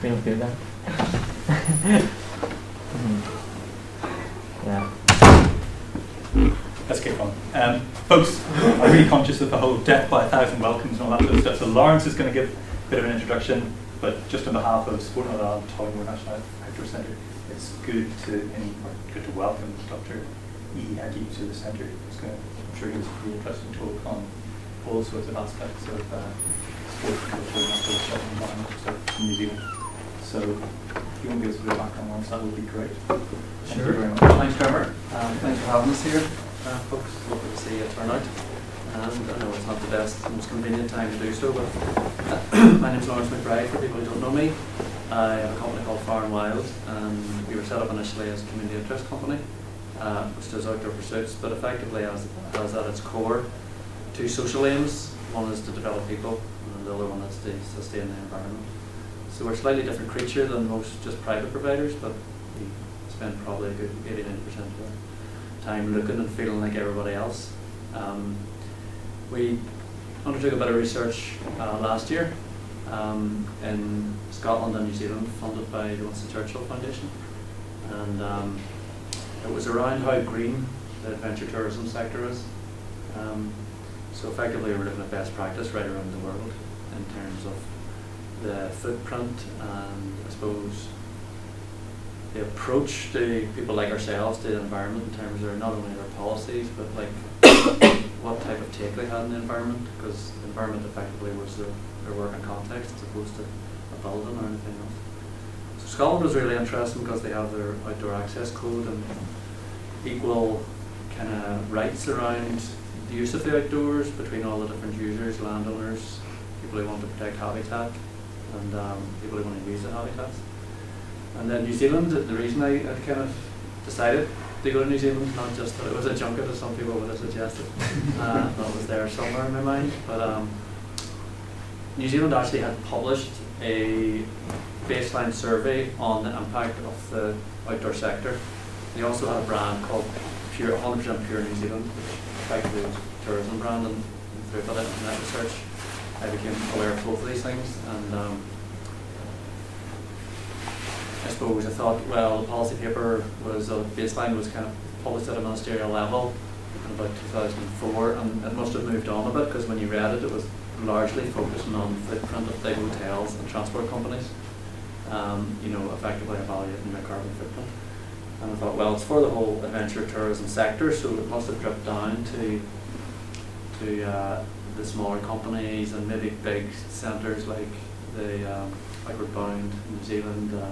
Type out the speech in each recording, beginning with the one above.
Good then. Mhm. Yeah. Let's kick on. Um, folks, I'm really conscious of the whole death by a thousand welcomes and all that sort of stuff. So Lawrence is going to give a bit of an introduction, but just on behalf of Sport Northern Ireland Collingwood National Outdoor Centre, it's good to in, good to welcome Dr. E. Haggy to the centre. He's going to, I'm sure he's a really interesting talk on all sorts of aspects of uh, sport, culture, and that and environment in New Zealand. So if you want to give us a bit of background on that would be great. Thank you Sure. very much. Thanks, Trevor. Um, thanks for having us here, uh, folks. Lovely to see you turn out. And I know it's not the best, most convenient time to do so, but my name's Lawrence McBride, for people who don't know me. I have a company called Far and Wild, and we were set up initially as a community interest company, uh, which does outdoor pursuits, but effectively has, has at its core two social aims. One is to develop people, and the other one is to sustain the environment. So we're a slightly different creature than most just private providers, but we spend probably a good 80 percent of our time looking and feeling like everybody else. Um, we undertook a bit of research uh, last year um, in Scotland and New Zealand, funded by the Winston Churchill Foundation, and um, it was around how green the adventure tourism sector is. Um, so effectively, we're looking at best practice right around the world in terms of the footprint and I suppose the approach to people like ourselves to the environment in terms of not only their policies but like what type of take they had in the environment because the environment effectively was their, their working context as opposed to a building or anything else. So Scotland was really interesting because they have their outdoor access code and equal kind of rights around the use of the outdoors between all the different users, landowners, people who want to protect habitat and um, people who want to use the habitats. And then New Zealand, the reason I, I kind of decided to go to New Zealand, not just that it was a junket as some people would have suggested, uh, that was there somewhere in my mind, but um, New Zealand actually had published a baseline survey on the impact of the outdoor sector. They also had a brand called Pure, 100% Pure New Zealand, which effectively was a tourism brand, and through that internet research, I became aware of both of these things, and um, I suppose I thought, well, the policy paper was, uh, baseline was kind of published at a ministerial level in about 2004, and it must have moved on a bit, because when you read it, it was largely focusing on footprint of big hotels and transport companies, um, you know, effectively evaluating their carbon footprint. And I thought, well, it's for the whole adventure tourism sector, so it must have dripped down to to uh, the smaller companies and maybe big centres like the um, Outward Bound New Zealand, uh,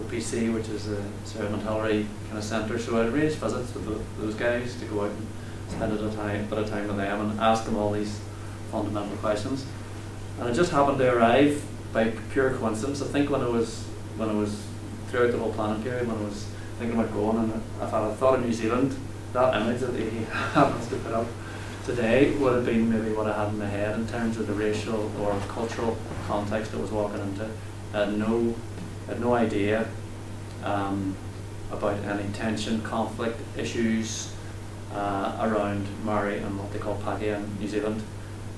OPC, which is a Sir Ed Hillary kind of centre. So I'd arrange visits with the, those guys to go out and spend a bit of time, bit of time with them and ask them all these fundamental questions. And it just happened to arrive by pure coincidence. I think when I was when I was throughout the whole planning period, when I was thinking about going, and I thought I thought of New Zealand, that image that he happens to put up today would have been maybe what I had in my head in terms of the racial or cultural context I was walking into. I had no, had no idea um, about any tension, conflict, issues uh, around Maori and what they call Pakeha in New Zealand.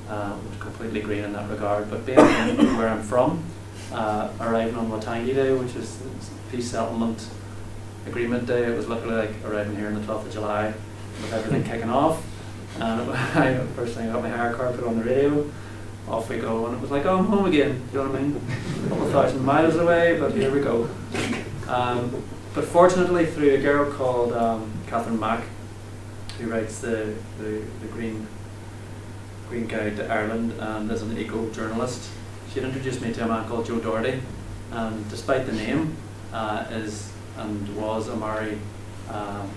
Uh, was completely green in that regard. But being in where I'm from, uh, arriving on Waitangi Day, which is peace settlement agreement day, it was literally like arriving here on the 12th of July with everything kicking off. And I, I got my hair card put on the radio, off we go, and it was like, oh, I'm home again. You know what I mean? A couple thousand miles away, but here we go. Um, but fortunately, through a girl called um, Catherine Mack, who writes the, the, the Green Green Guide to Ireland and is an eco journalist, she introduced me to a man called Joe Doherty. And despite the name, uh, is and was a Maori um,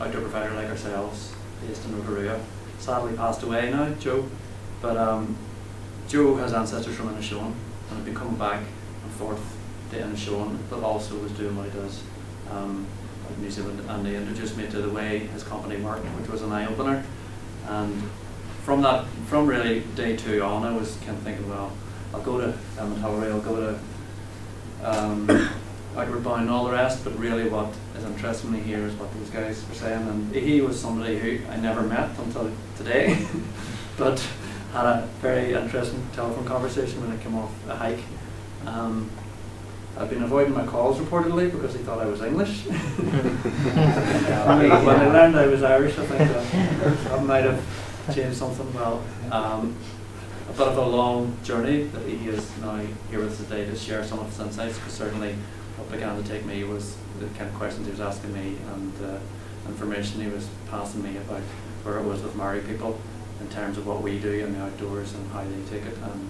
outdoor provider like ourselves, based in Rotorua. Sadly passed away now, Joe. But um, Joe has ancestors from Inishowen and had been coming back and forth to Inishowen, but also was doing what he does um, in New Zealand. And they introduced me to the way his company worked, which was an eye opener. And from that, from really day two on, I was kind of thinking, well, I'll go to Edmund Hillary, I'll go to um, Outward Bound and all the rest, but really what is interesting me here is what those guys were saying. And he was somebody who I never met until today, but had a very interesting telephone conversation when I came off a hike. Um, I'd been avoiding my calls reportedly because he thought I was English. when I learned I was Irish, I think that, that might have changed something. Well, um, a bit of a long journey that he is now here with us today to share some of his insights. Because certainly, what began to take me was the kind of questions he was asking me and uh, information he was passing me about where it was with Maori people in terms of what we do in the outdoors and how they take it. And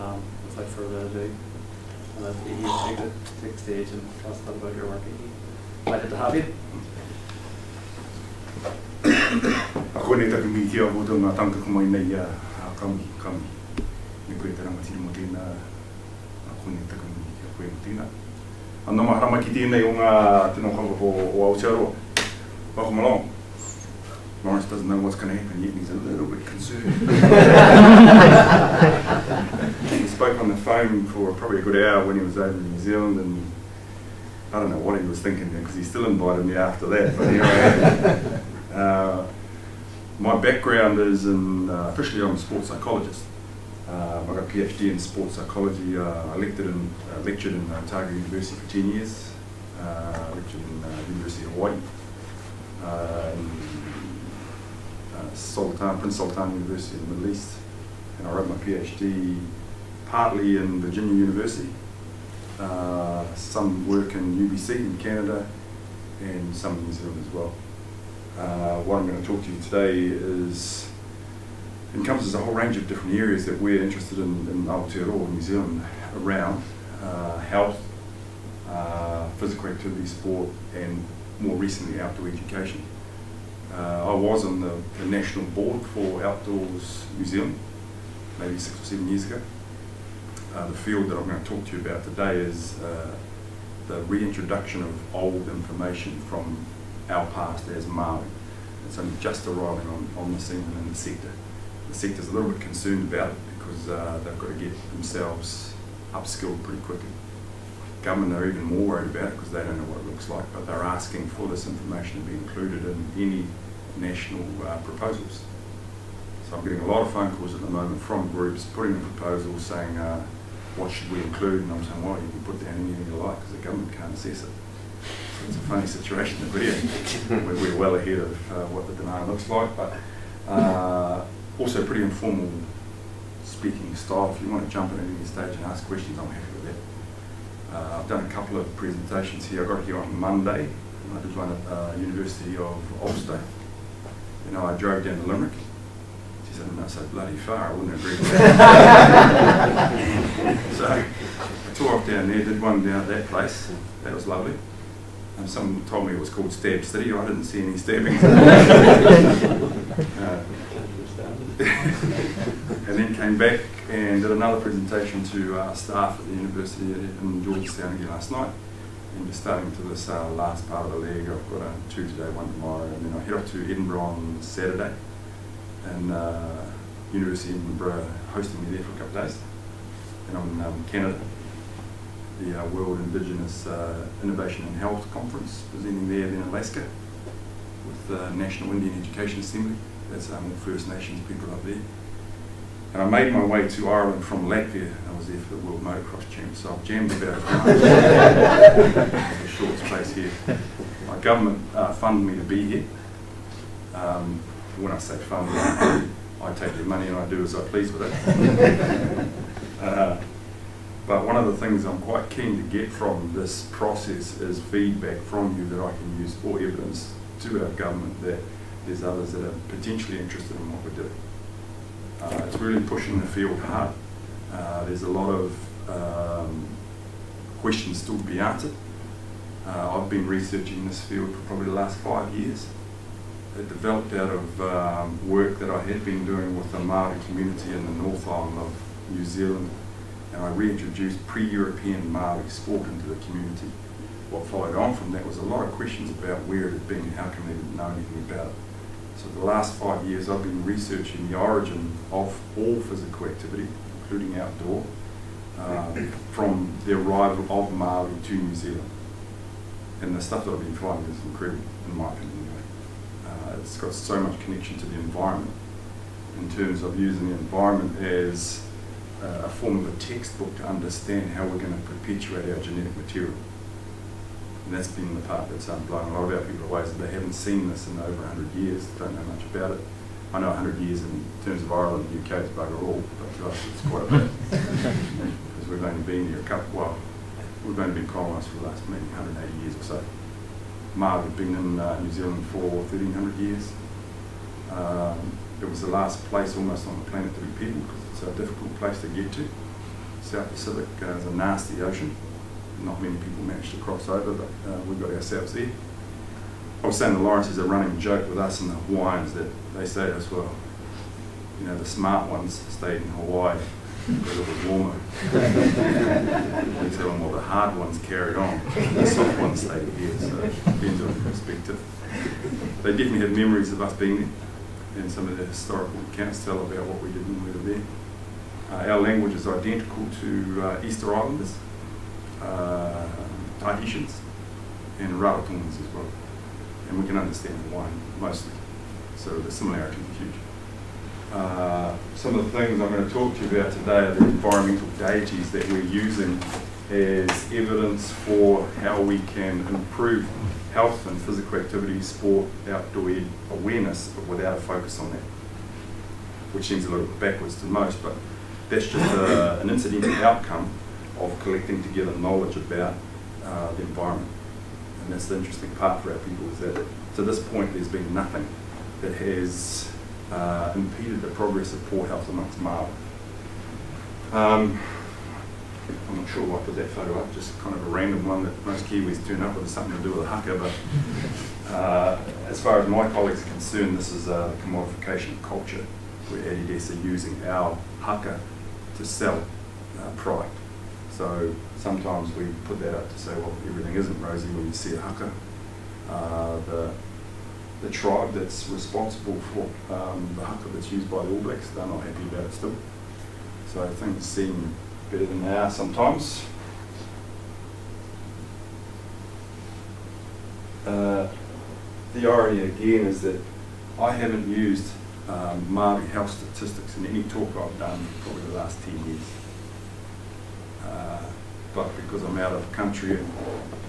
um, without further ado, I'll let Ihi take the, take the stage and tell us a bit about your work. Ihi. Delighted to have you. a koe taku mi kia o ngā tanga ko mai nei a kami, kami. Me koe te rangatiri mo tēnā, a koe taku mi kia koe mo tēnā. Anna maharama ki tēnei o ngā tino kanga o, o Aotearoa. Welcome along. Lawrence doesn't know what's going to happen yet he's a little bit concerned. he spoke on the phone for probably a good hour when he was over in New Zealand and I don't know what he was thinking then because he still invited me after that, but here I am. Uh, my background is in, uh, officially I'm a sports psychologist. Uh, I got a PhD in sports psychology. Uh, I lectured in, uh, lectured in uh, University for 10 years. Uh, lectured in uh, University of Hawaii. Uh, uh, Sultan, Prince Sultan University in the Middle East. And I wrote my PhD partly in Virginia University. Uh, some work in UBC in Canada and some in New Zealand as well. Uh, what I'm going to talk to you today is encompasses a whole range of different areas that we're interested in in Aotearoa, New Zealand, around uh, health, uh, physical activity, sport, and more recently outdoor education. Uh, I was on the, the national board for Outdoors New Zealand, maybe six or seven years ago. Uh, the field that I'm going to talk to you about today is uh, the reintroduction of old information from our past as Maori. It's only just arriving on, on the scene and in the sector. The sector's a little bit concerned about it because uh, they've got to get themselves upskilled pretty quickly. Government are even more worried about it because they don't know what it looks like, but they're asking for this information to be included in any national uh, proposals. So I'm getting a lot of phone calls at the moment from groups putting in proposals saying, uh, what should we include? And I'm saying, well, you can put down anything you like because the government can't assess it. So it's a funny situation that we're in. We're, well ahead of uh, what the demand looks like, but uh, also pretty informal speaking style. If you want to jump in at any stage and ask questions, I'm happy with that. Uh, I've done a couple of presentations here. I got here on Monday. I did one at uh, University of Ulster. You know, I drove down to Limerick. She said, I'm not so bloody far, I wouldn't agree with that. so I tore off down there, did one down at that place. That was lovely. And someone told me it was called Stab City. I didn't see any stabbing. uh, and then came back and did another presentation to uh, staff at the university in Jordanstown again last night. And just starting to this uh, last part of the leg, I've got a two today, one tomorrow, and then I head off to Edinburgh on Saturday. And uh, University of Edinburgh hosting me there for a couple of days. And I'm in um, Canada, the uh, World Indigenous uh, Innovation and Health Conference, presenting there in Alaska with the National Indian Education Assembly. That's um, all First Nations people up there. And I made my way to Ireland from Latvia. I was there for the World Motocross Championships. So I've jammed about a short space here. My government uh, funded me to be here. Um, when I say fund, I take their money and I do as I please with it. uh, but one of the things I'm quite keen to get from this process is feedback from you that I can use or evidence to our government that there's others that are potentially interested in what we're doing. Uh, it's really pushing the field hard. Uh, there's a lot of um, questions still to be answered. Uh, I've been researching this field for probably the last five years. It developed out of um, work that I had been doing with the Maori community in the North Island of New Zealand, and I reintroduced pre-European Maori sport into the community. What followed on from that was a lot of questions about where it had been, how come they didn't know anything about it. So the last five years I've been researching the origin of all physical activity, including outdoor, uh, from the arrival of Maori to New Zealand. And the stuff that I've been finding is incredible, in my opinion. Uh, it's got so much connection to the environment in terms of using the environment as a form of a textbook to understand how we're going to perpetuate our genetic material. And that's been the part that's um, blown a lot of our people away, is that they haven't seen this in over 100 years, they don't know much about it. I know 100 years in terms of Ireland, the UK is bugger all, but to us it's quite a bit. because we've only been here a couple, well, we've only been colonised for the last maybe 180 years or so. Maori have been in uh, New Zealand for 1300 years. Um, it was the last place almost on the planet to be peopled because it's a difficult place to get to. South Pacific uh, is a nasty ocean. Not many people managed to cross over, but uh, we got ourselves there. I was saying the Lawrences are running joke with us and the Hawaiians that they say to us, well, you know, the smart ones stayed in Hawaii because it was warmer. we tell them, well, the hard ones carried on, the soft ones stayed here, so it depends on perspective. They definitely have memories of us being there and some of the historical accounts tell about what we did when we were there. Uh, our language is identical to uh, Easter Islanders, uh, Tahitians, and Rarotongas as well. And we can understand why, mostly, so the similarities are huge. Uh, some of the things I'm going to talk to you about today are the environmental deities that we're using as evidence for how we can improve health and physical activity, sport, outdoor awareness, but without a focus on that, which seems a little backwards to most, but that's just a, an incidental outcome of collecting together knowledge about uh, the environment. And that's the interesting part for our people is that to this point there's been nothing that has uh, impeded the progress of poor health amongst Maori. Um, I'm not sure why I put that photo up, just kind of a random one that most Kiwis turn up with something to do with a haka, but uh, as far as my colleagues are concerned, this is a commodification of culture where Adidas are using our haka to sell uh, product. So sometimes we put that up to say, well, everything isn't rosy when you see a haka. Uh, the, the tribe that's responsible for um, the haka that's used by the All Blacks, they're not happy about it still. So things seem better than they are sometimes. Uh, the irony again is that I haven't used um, Maori health statistics in any talk I've done probably the last 10 years. Uh, but because I'm out of the country and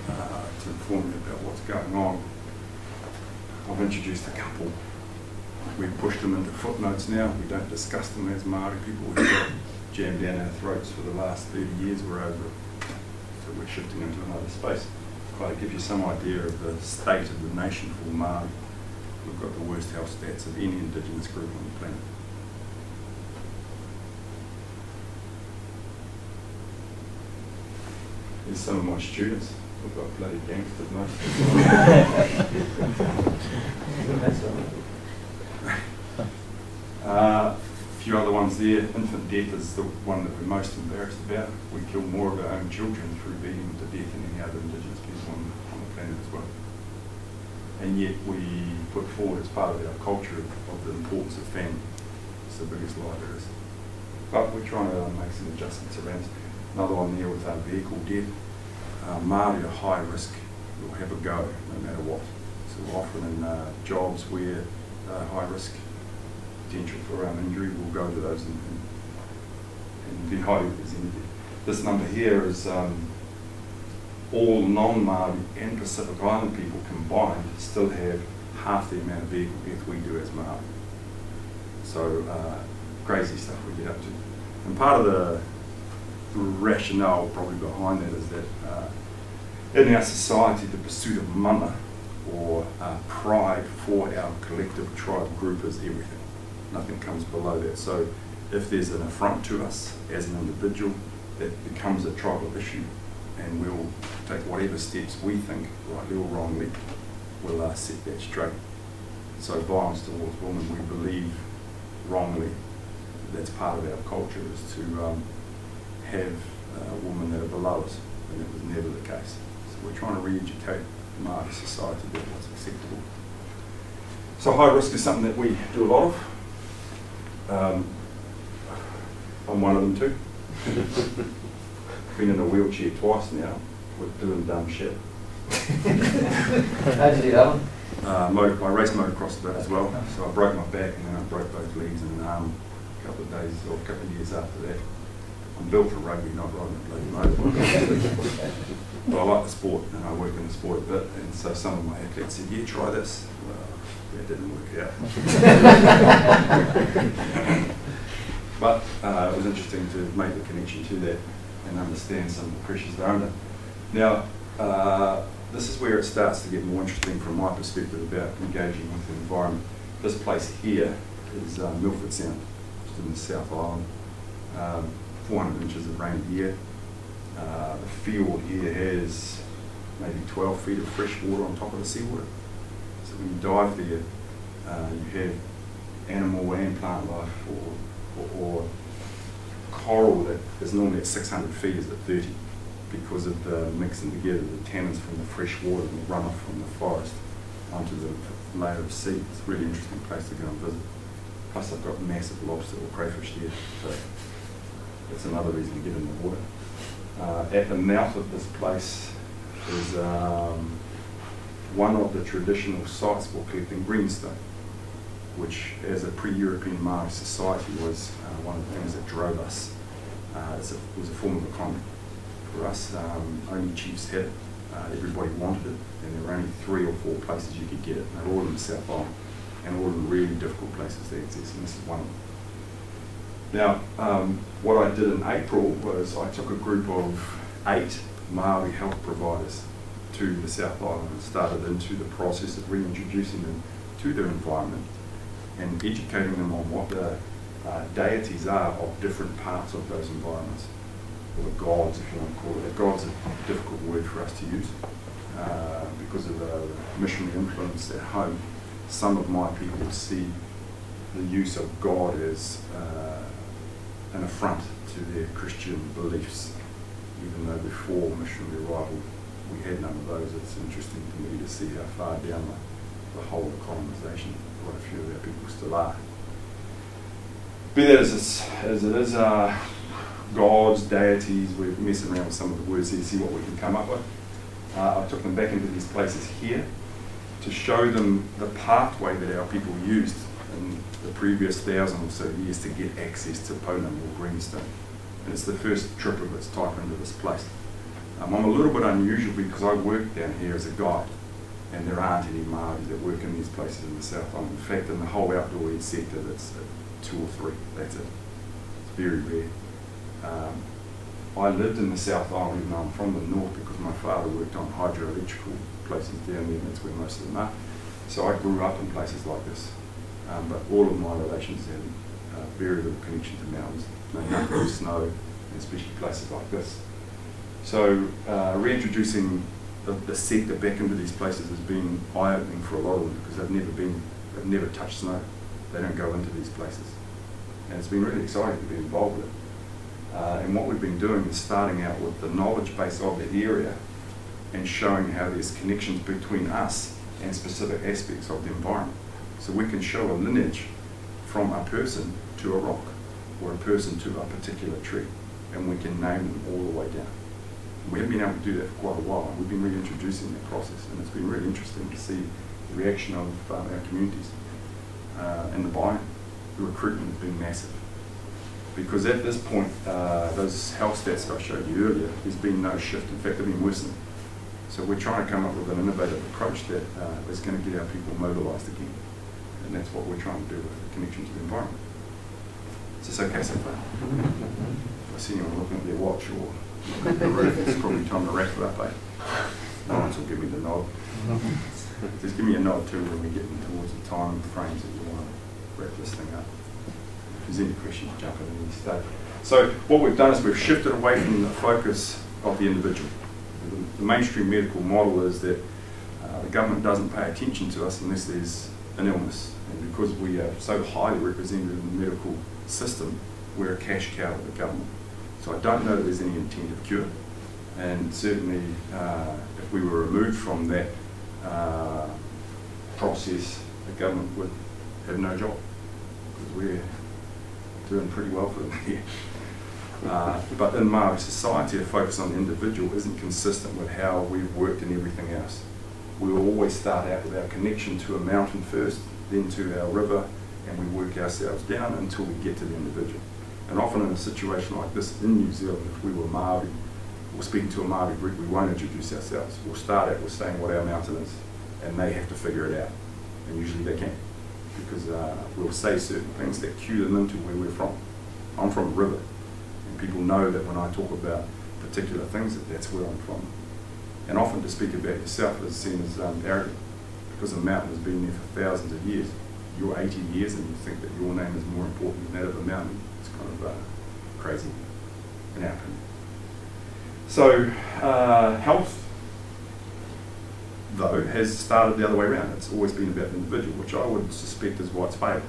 uh, to inform you about what's going on, I've introduced a couple. We've pushed them into footnotes now. We don't discuss them as Maori people. We've got jammed down our throats for the last 30 years. We're over. So we're shifting into another space. Quite to give you some idea of the state of the nation for Maori. We've got the worst health stats of any indigenous group on the planet. Here's some of my students. We've got bloody gangsters most uh, a few other ones there. Infant death is the one that we're most embarrassed about. We kill more of our own children through beating them to death than any other indigenous people on, on the planet as well and yet we put forward as part of our culture of the importance of family. It's the biggest lie there is. But we're trying to make some adjustments around. Another one there with our vehicle death. Uh, Māori are high risk. We'll have a go no matter what. So often in uh, jobs where uh, high risk potential for um, injury, we'll go to those and, and, be highly representative. This number here is um, all non-Maori and Pacific Island people combined still have half the amount of vehicle death we do as Maori. So uh, crazy stuff we get up to. And part of the rationale probably behind that is that uh, in our society the pursuit of mana or uh, pride for our collective tribe group is everything. Nothing comes below that. So if there's an affront to us as an individual, it becomes a tribal issue and we'll take whatever steps we think, rightly or wrongly, will uh, set that straight. So violence towards women, we believe wrongly, that's part of our culture, is to um, have uh, women that are below us, and it was never the case. So we're trying to re-educate Māori society about what's acceptable. So high risk is something that we do a lot of. Um, I'm one of them too. Been in a wheelchair twice now with doing dumb shit. How'd you do that one? Uh, motor, I raced motocross a bit as well, so I broke my back and then I broke both legs and an arm a couple of days or a couple of years after that. I'm built for rugby, not riding a bloody motorbike. but I like the sport and I work in the sport a bit. And so some of my athletes said, yeah, try this. Well, that didn't work out. but uh, it was interesting to make the connection to that and understand some of the pressures they're under. Now, uh, this is where it starts to get more interesting from my perspective about engaging with the environment. This place here is uh, Milford Sound, just in the South Island. Um, 400 inches of rain a year. Uh, the field here has maybe 12 feet of fresh water on top of the seawater. So when you dive there, uh, you have animal and plant life or, or, or coral that is normally at 600 feet is at 30 because of the mixing together the tannins from the fresh water and the runoff from the forest onto the layer of sea. It's a really interesting place to go and visit. Plus I've got massive lobster or crayfish here, so that's another reason to get in the water. Uh, at the mouth of this place is um, one of the traditional sites for collecting greenstone, which as a pre-European Maori society was uh, one of the things that drove us. Uh, it was a form of economy for us. Um, only chiefs had it. Uh, everybody wanted it, and there were only three or four places you could get it. And they all in the South Island, and all in really difficult places to access, and this is one of them. Now, um, what I did in April was I took a group of eight Maori health providers to the South Island and started into the process of reintroducing them to their environment and educating them on what the uh, deities are of different parts of those environments or the gods, if you want to call it. The God's is a difficult word for us to use uh, because of the missionary influence at home. Some of my people see the use of God as uh, an affront to their Christian beliefs, even though before missionary arrival we had none of those. It's interesting to me to see how far down the, the whole of colonisation quite a few of our people still are. Be that as, as it is, uh, gods, deities, we're messing around with some of the words here see what we can come up with. Uh, I took them back into these places here to show them the pathway that our people used in the previous thousand or so years to get access to Pounamu or Greenstone. And it's the first trip of its type into this place. Um, I'm a little bit unusual because I work down here as a guide and there aren't any Maori that work in these places in the South Island. In fact, in the whole outdoor ed sector, that's two or three, that's it. It's very rare. Um, I lived in the South Island even though I'm from the north because my father worked on hydroelectrical places down there and that's where most of them are. So I grew up in places like this. Um, but all of my relations have uh, very little connection to mountains, no nothing but snow, especially places like this. So uh, reintroducing the, the sector back into these places has been eye-opening for a lot of them because they've never been, they've never touched snow. They don't go into these places. And it's been really exciting to be involved with it. Uh, and what we've been doing is starting out with the knowledge base of the area and showing how there's connections between us and specific aspects of the environment. So we can show a lineage from a person to a rock or a person to a particular tree and we can name them all the way down. We haven't been able to do that for quite a while and we've been reintroducing that process and it's been really interesting to see the reaction of um, our communities uh, and the buy-in. The recruitment has been massive because at this point, uh, those health stats I showed you earlier, there's been no shift. In fact, they've been worsening. So we're trying to come up with an innovative approach that uh, is going to get our people mobilised again. And that's what we're trying to do with the connection to the environment. Is this okay so far? I see anyone looking at their watch or looking at the roof, it's probably time to wrap it up, eh? Lawrence will give me the nod. Just give me a nod too when we're getting towards the time frames that you want to wrap this thing up If there's any questions, jump in any stage. So what we've done is we've shifted away from the focus of the individual. The, mainstream medical model is that uh, the government doesn't pay attention to us unless there's an illness. And because we are so highly represented in the medical system, we're a cash cow of the government. So I don't know that there's any intent of cure. And certainly, uh, if we were removed from that uh, process, the government would have no job because we're doing pretty well for them here. Uh, but in Maori society, a focus on the individual isn't consistent with how we've worked in everything else. We will always start out with our connection to a mountain first, then to our river, and we work ourselves down until we get to the individual. And often in a situation like this in New Zealand, if we were Maori or speaking to a Maori group, we won't introduce ourselves. We'll start out with saying what our mountain is, and they have to figure it out. And usually they can, because uh, we'll say certain things that cue them into where we're from. I'm from a river, and people know that when I talk about particular things, that that's where I'm from. And often to speak about yourself is seen as um, arrogant, because a mountain has been there for thousands of years. You're 80 years and you think that your name is more important than that of a mountain. It's kind of uh, crazy, our opinion. So, uh, health, though, has started the other way around. It's always been about the individual, which I would suspect is why it's failed,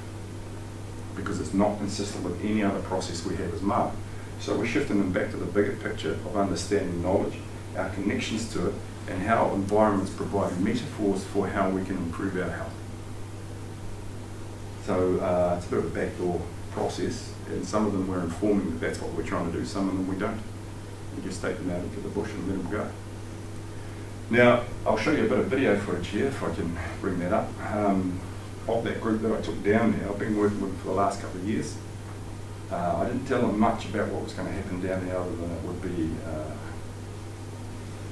because it's not consistent with any other process we have as Māori. So we're shifting them back to the bigger picture of understanding knowledge, our connections to it, and how environments provide metaphors for how we can improve our health. So uh, it's a bit of a backdoor process, and some of them we're informing that that's what we're trying to do, some of them we don't. We just take them out into the bush and let them go. Now, I'll show you a bit of video footage here, if I can bring that up, um, of that group that I took down there. I've been working with for the last couple of years. Uh, I didn't tell them much about what was going to happen down there other than it would be uh,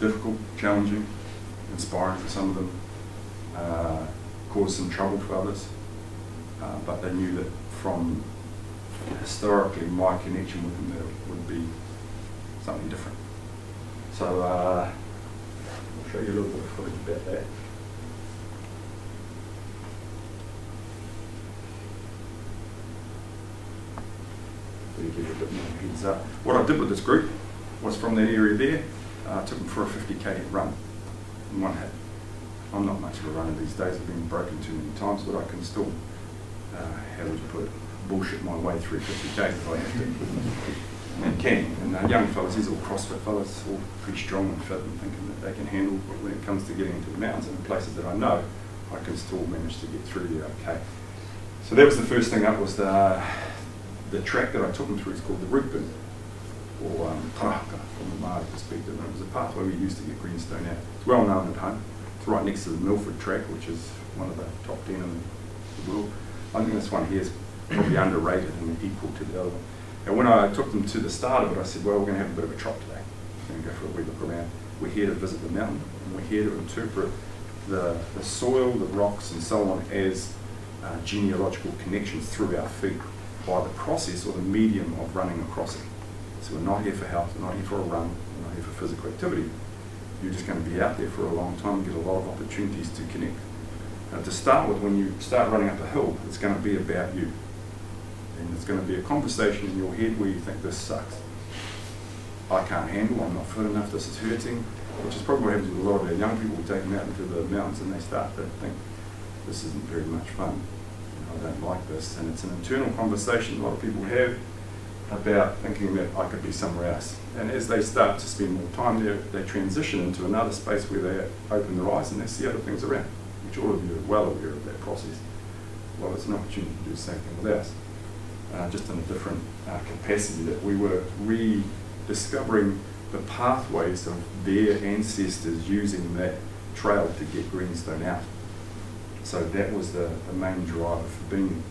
difficult, challenging, inspiring for some of them, uh, cause some trouble for others. Uh, but they knew that from historically my connection with them it would be something different. So uh, I'll show you a little bit of footage about that. Give you a bit more heads up. What I did with this group was from that area there, uh, I took them for a 50k run in one hit. I'm not much of a runner these days, I've been broken too many times, but I can still, uh, how would you put it, bullshit my way through 50k if I have to. And can. And uh, young fellas, these all CrossFit fellas, all pretty strong and fit and thinking that they can handle, but when it comes to getting into the mountains and the places that I know, I can still manage to get through there okay. So that was the first thing up was the, the track that I took them through is called the Root or um, Taraka from the Māori perspective. And it was a pathway we used to get greenstone out. It's well known at home. It's right next to the Milford track, which is one of the top 10 in the world. I think this one here is probably underrated and equal to the other one. And when I took them to the start of it, I said, well, we're going to have a bit of a trot today. We're going to go for a wee look around. We're here to visit the mountain, and we're here to interpret the, the soil, the rocks, and so on as uh, genealogical connections through our feet by the process or the medium of running across it. So we're not here for health, we're not here for a run, we're not here for physical activity. You're just going to be out there for a long time and get a lot of opportunities to connect. Now to start with, when you start running up a hill, it's going to be about you. And it's going to be a conversation in your head where you think this sucks. I can't handle, I'm not fit enough, this is hurting, which is probably what happens with a lot of our young people. We take them out into the mountains and they start to think, this isn't very much fun. I don't like this. And it's an internal conversation a lot of people have about thinking that I could be somewhere else. And as they start to spend more time there, they transition into another space where they open their eyes and they see other things around, which all of you are well aware of that process. Well, it's an opportunity to do the same thing with us, uh, just in a different uh, capacity that we were rediscovering the pathways of their ancestors using that trail to get greenstone out. So that was the, the main driver for being.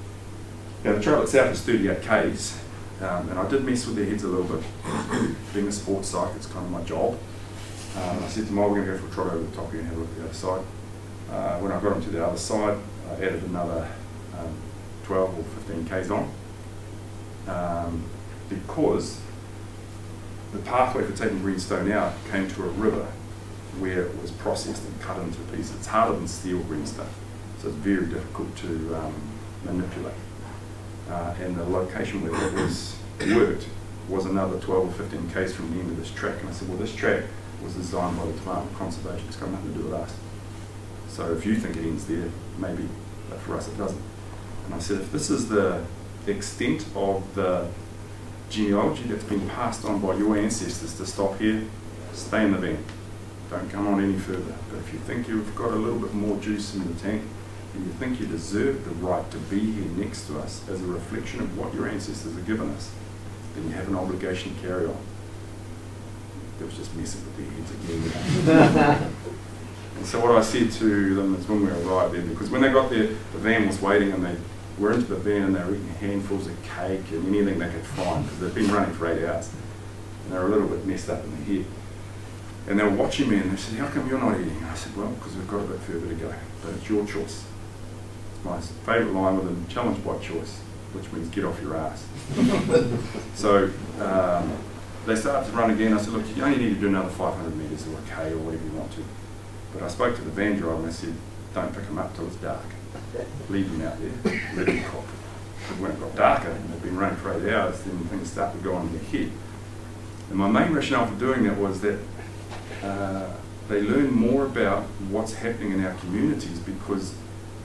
there. Now the trail itself is 38 k's, um, and I did mess with their heads a little bit. being a sports psych, it's kind of my job. Um, I said to them, oh, we're going to go for a trot over the top here and have a look at the other side. Uh, when I got them to the other side, I added another um, 12 or 15 k's on um, because the pathway for taking greenstone out came to a river where it was processed and cut into pieces. It's harder than steel greenstone, so it's very difficult to um, manipulate. Uh, and the location where that was worked was another 12 or 15 k's from the end of this track. And I said, well, this track was designed by the of Conservation. It's got nothing to do with us. So if you think it ends there, maybe, but for us it doesn't. And I said, if this is the extent of the genealogy that's been passed on by your ancestors to stop here, stay in the van. Don't come on any further. But if you think you've got a little bit more juice in the tank, and you think you deserve the right to be here next to us as a reflection of what your ancestors have given us, then you have an obligation to carry on. That was just messing with their heads again. and so what I said to them is when we arrived there, because when they got there, the van was waiting and they were into the van and they were eating handfuls of cake and anything they could find because they'd been running for eight hours. And they were a little bit messed up in the head. And they were watching me and they said, how come you're not eating? I said, well, because we've got a bit further to go. But it's your choice. My favourite line with them, challenge by choice, which means get off your ass. so um, they started to run again. I said, look, you only need to do another 500 metres or a K or whatever you want to. But I spoke to the van driver and I said, don't pick them up till it's dark. Leave them out there, let them. But when it got darker and they'd been running for eight hours, then things started to go on in their head. And my main rationale for doing that was that uh, they learn more about what's happening in our communities because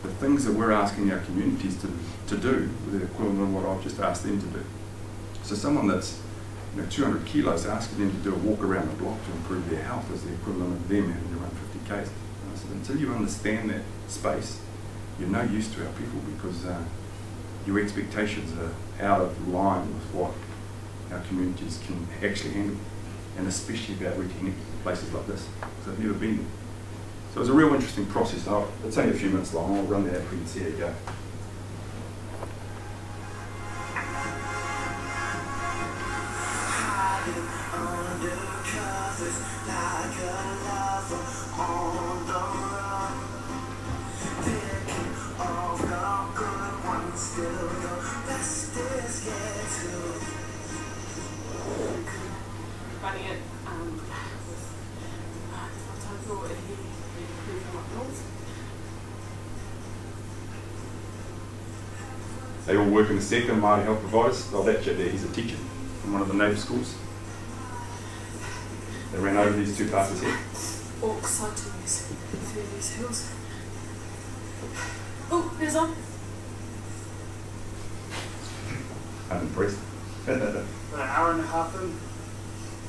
the things that we're asking our communities to, to do, the equivalent of what I've just asked them to do. So someone that's you know, 200 kilos asking them to do a walk around the block to improve their health is the equivalent of them having to run 50 k's. Said, until you understand that space, you're no use to our people because uh, your expectations are out of line with what our communities can actually handle, and especially about reaching places like this, because I've never been there. So it was a real interesting process. I'll, it's only a few minutes long. I'll run out for you to see it go. The sector, Māori health providers. Oh, that chap there, he's a teacher from one of the native schools. They ran over these two passes here. Walk cycling through these hills. Oh, there's one. I'm impressed. About an hour and a half in.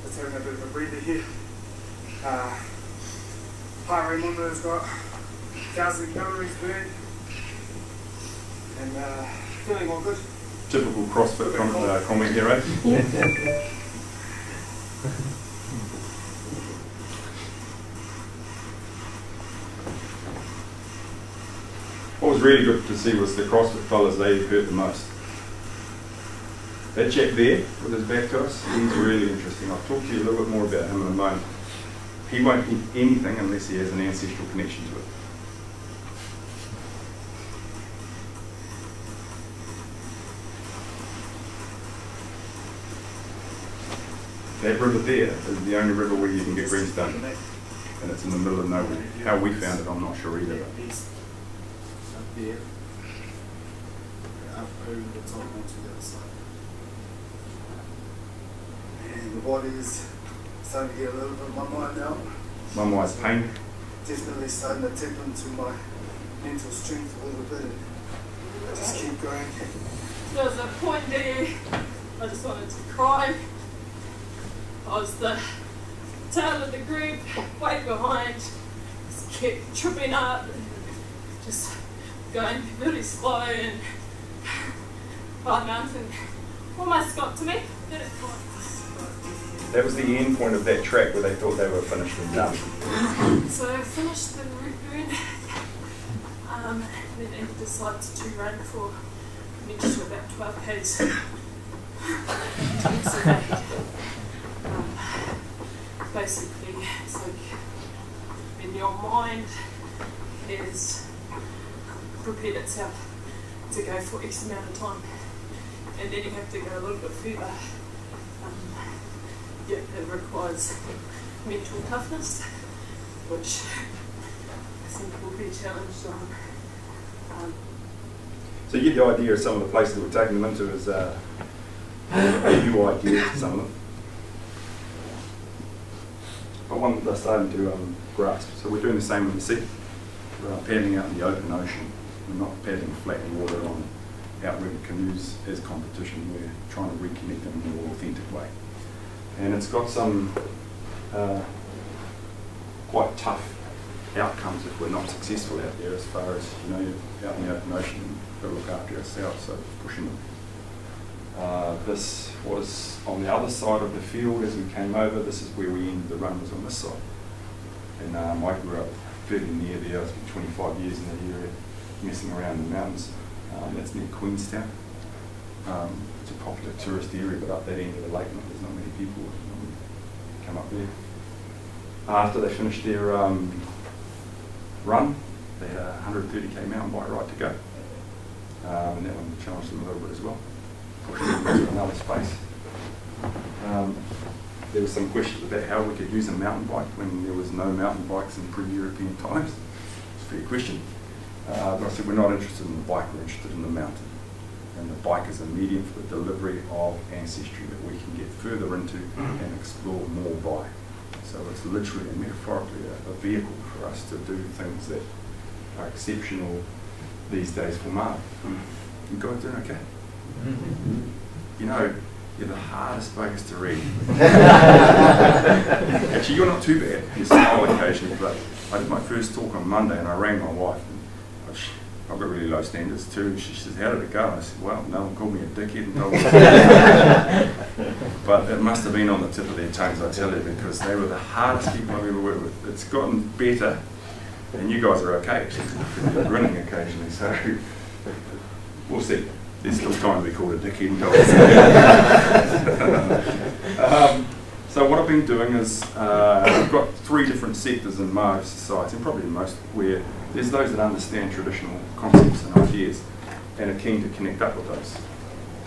Let's have a bit of a breather here. Uh, heart rate monitor's got 1,000 calories burned. And uh, feeling all good. Typical CrossFit com- uh, comment here, eh? What was really good to see was the CrossFit fellas, they hurt the most. That chap there, with his back to us, he's really interesting. I'll talk to you a little bit more about him in a moment. He won't eat anything unless he has an ancestral connection to it. That river there is the only river where you can get greenstone, and it's in the middle of nowhere. How we found it, I'm not sure either. East. Up there. The top onto the other side. And the body is starting to get a little bit of my mind now. My mind's pain. Definitely starting to tip into my mental strength a little bit and I just keep going. There was a point there I just wanted to cry. I was the tail of the group, way behind, just kept tripping up, just going really slow and hard mountain almost got to me. Did it quite. That was the end point of that track where they thought they were finished and done. So I finished the route burn, um, and then I decided to run for an extra about 12 k's. basically, it's like in your mind is prepared itself to go for X amount of time, and then you have to go a little bit further. Um, yeah, it requires mental toughness, which I think will be challenged on. Um, So you get the idea of some of the places we're taking them into is uh, a new idea to some of them. But one that they're starting to um, grasp. So we're doing the same in the sea. We're paddling out in the open ocean. We're not paddling flat water on outrigger canoes as competition. We're trying to reconnect them in a more authentic way. And it's got some uh, quite tough outcomes if we're not successful out there as far as, you know, out in the open ocean, we've got to look after ourselves, so pushing them. Uh, this was on the other side of the field as we came over. This is where we ended the run, was on this side. And um, I grew up fairly near there. I spent 25 years in that area, messing around in the mountains. Um, that's near Queenstown. Um, it's a popular tourist area, but up that end of the lake, there's not many people come up there. After they finished their um, run, they had a 130k mountain bike ride to go. Um, and that one challenged them a little bit as well, another space. Um, there was some questions about how we could use a mountain bike when there was no mountain bikes in pre-European times. It's a fair question. Uh, but I said we're not interested in the bike, we're interested in the mountain. And the bike is a medium for the delivery of ancestry that we can get further into and explore more by. So it's literally and metaphorically a, a vehicle for us to do things that are exceptional these days for Māori. You guys doing okay? You know, you're the hardest buggers to read. Actually, you're not too bad. You smile occasionally, but I did my first talk on Monday and I rang my wife. And I- I've got really low standards too. She says, How did it go? And I said, Well, no one called me a dickhead and told me. but it must have been on the tip of their tongues, I tell you, because they were the hardest people I've ever worked with. It's gotten better, and you guys are okay, actually. You're grinning occasionally, so we'll see. There's still time to be called a dickhead and told. um, so what I've been doing is uh, I've got three different sectors in Maori society, and probably in most, where there's those that understand traditional concepts and ideas and are keen to connect up with those.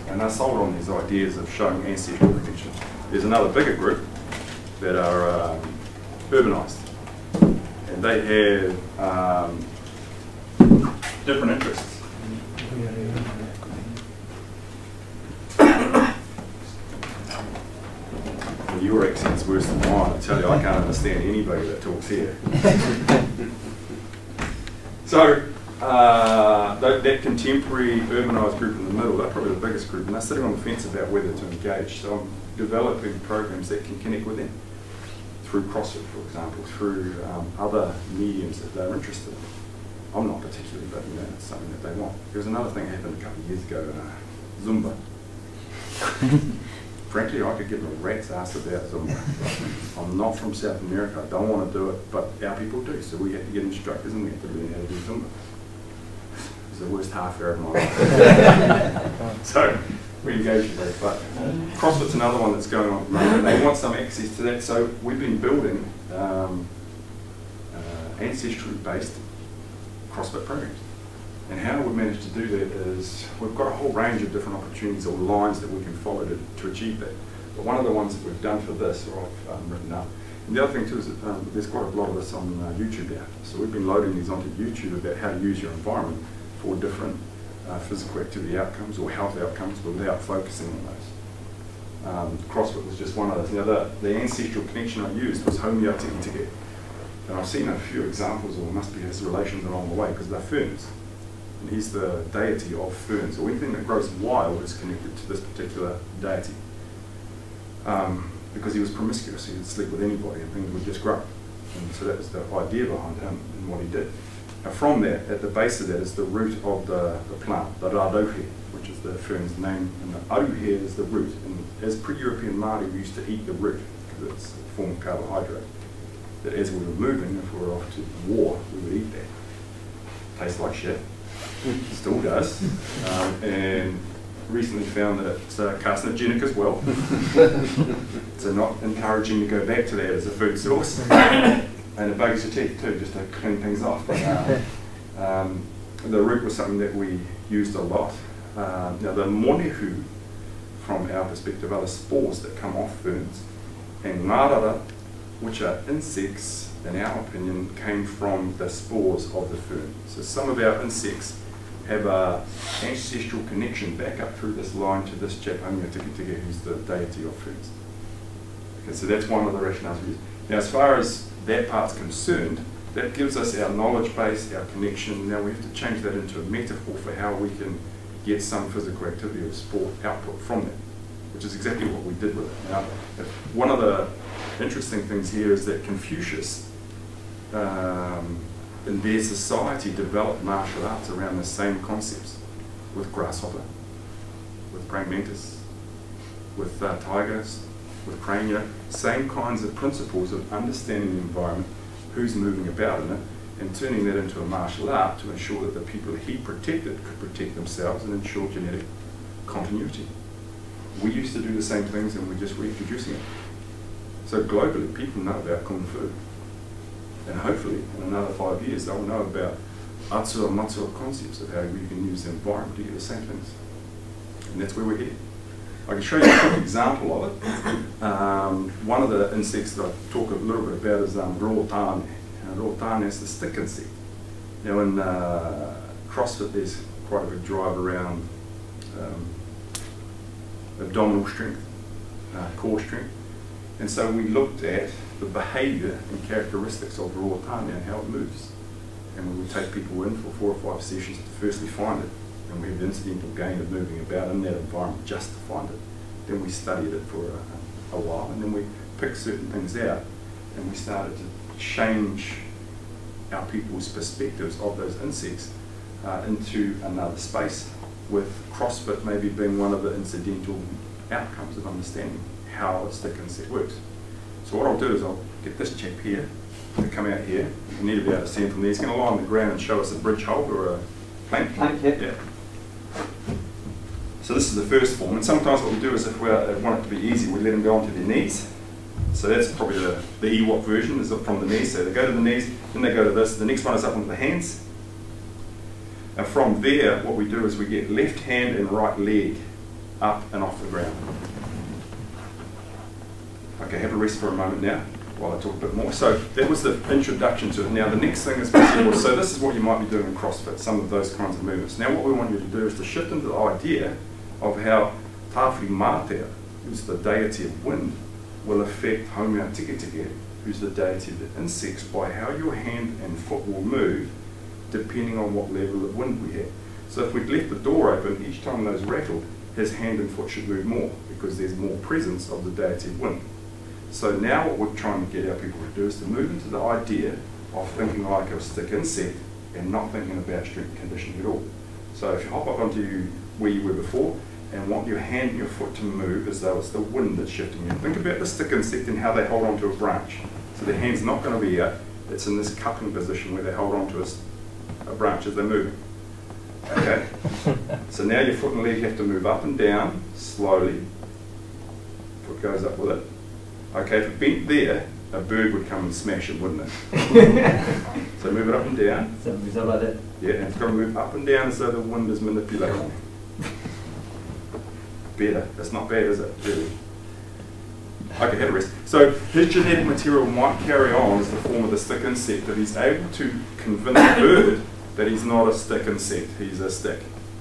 And they're sold on these ideas of showing ancestral connection. There's another bigger group that are um, urbanised, and they have um, different interests. Well, your accent's worse than mine. I tell you, I can't understand anybody that talks here. so, uh, that, that contemporary urbanised group in the middle, they're probably the biggest group, and they're sitting on the fence about whether to engage. So I'm developing programs that can connect with them through CrossFit, for example, through um, other mediums that they're interested in. I'm not particularly, but you know, it's something that they want. There was another thing that happened a couple of years ago, uh, Zumba. Frankly, I could give a rat's ass about them. I'm not from South America, I don't want to do it, but our people do, so we had to get instructors and we had to learn how to do Zumba. It was the worst half hour of my life. so, we engaged with that, but CrossFit's another one that's going on at the moment, they want some access to that, so we've been building um, uh, ancestry-based CrossFit programs. And how we've managed to do that is we've got a whole range of different opportunities or lines that we can follow to, to achieve that. But one of the ones that we've done for this, or I've um, written up, and the other thing too is that um, there's quite a lot of this on uh, YouTube now. So we've been loading these onto YouTube about how to use your environment for different uh, physical activity outcomes or health outcomes without focusing on those. Um, CrossFit was just one of those. Now the, the ancestral connection I used was Haumia-tiketike. And I've seen a few examples, or must be his relations along the way, because they're ferns. And he's the deity of ferns, or anything that grows wild is connected to this particular deity. Um, because he was promiscuous, he would sleep with anybody and things would just grow. And so that was the idea behind him and what he did. And from that, at the base of that is the root of the, the plant, the rarauhe, which is the fern's name, and the aruhe is the root. And as pre-European Māori, we used to eat the root, because it's a form of carbohydrate. That as we were moving, if we were off to war, we would eat that. Tastes like shit. Still does. Um, and recently found that it's uh, carcinogenic as well. so not encouraging to go back to that as a food source. and it bugs your teeth too, just to clean things off. But, uh, um, the root was something that we used a lot. Um, now the monehu, from our perspective, are the spores that come off ferns. And marara, which are insects, in our opinion, came from the spores of the fern. So some of our insects have a ancestral connection back up through this line to this chap, Haumia-tiketike, who's the deity of ferns. Okay, so that's one of the rationales we use. Now, as far as that part's concerned, that gives us our knowledge base, our connection. Now we have to change that into a metaphor for how we can get some physical activity or sport output from that, which is exactly what we did with it. Now, one of the interesting things here is that Confucius, um, in their society, developed martial arts around the same concepts with grasshopper, with praying mantis, with uh, tigers, with know, same kinds of principles of understanding the environment, who's moving about in it, and turning that into a martial art to ensure that the people he protected could protect themselves and ensure genetic continuity. We used to do the same things and we're just reintroducing it. So globally, people know about Kung Fu. And hopefully, in another five years, they'll know about Atsura Matsura concepts of how we can use the environment to get the same things. And that's where we're heading. I can show you a quick example of it. Um, one of the insects that I talk a little bit about is um, Rotane. Uh, Rotane is the stick insect. Now in uh, CrossFit there's quite a big drive around um, abdominal strength, uh, core strength. And so we looked at the behaviour and characteristics of Rotane and how it moves. And we would take people in for four or five sessions to firstly find it and we have the incidental gain of moving about in that environment just to find it. Then we studied it for a, a while, and then we picked certain things out, and we started to change our people's perspectives of those insects uh, into another space, with CrossFit maybe being one of the incidental outcomes of understanding how a stick insect works. So what I'll do is I'll get this chap here to come out here. You need to be able to see him from there. He's going to lie on the ground and show us a bridge hold or a plank. Plank, yeah. yeah. So this is the first form, and sometimes what we do is if we want it to be easy, we let them go onto their knees. So that's probably the, the Ewok version, is from the knees. So they go to the knees, then they go to this. The next one is up onto the hands. And from there, what we do is we get left hand and right leg up and off the ground. Okay, have a rest for a moment now while I talk a bit more. So that was the introduction to it. Now the next thing is possible. so this is what you might be doing in CrossFit, some of those kinds of movements. Now what we want you to do is to shift into the idea of how Tāwhirimātea, who's the deity of wind, will affect Haumia-tiketike, who's the deity of the insects, by how your hand and foot will move depending on what level of wind we have. So if we'd left the door open each time those rattled, his hand and foot should move more because there's more presence of the deity of wind. So now what we're trying to get our people to do is to move into the idea of thinking like a stick insect and not thinking about strength conditioning at all. So if you hop up onto where you were before, and want your hand and your foot to move as though it's the wind that's shifting you. Think about the stick insect and how they hold onto a branch. So the hand's not going to be here, it's in this cupping position where they hold onto a, a branch as they're moving. Okay? so now your foot and leg have to move up and down slowly. Foot goes up with it. Okay, if it bent there, a bird would come and smash it, wouldn't it? so move it up and down. So, is that about it? Yeah, and it's got to move up and down so the wind is manipulating better. That's not bad, is it? Really? Okay, a rest. So his genetic material might carry on as the form of the stick insect, but he's able to convince the bird that he's not a stick insect, he's a stick,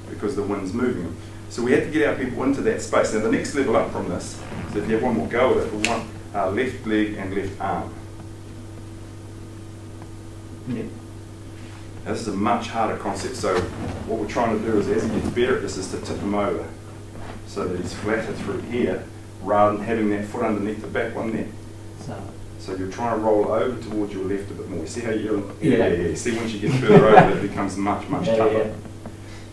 because the wind's moving him. So we had to get our people into that space. Now the next level up from this, so if you have one more go at it, we want uh, left leg and left arm. Yeah. Now, this is a much harder concept, so what we're trying to do is as he gets better at this is to tip him over so that he's flatter through here rather than having that foot underneath the back one there. So, So you're trying to roll over towards your left a bit more. See how you're, Yeah. yeah, yeah, yeah. See once you get further over, it becomes much, much Yeah, tougher. yeah.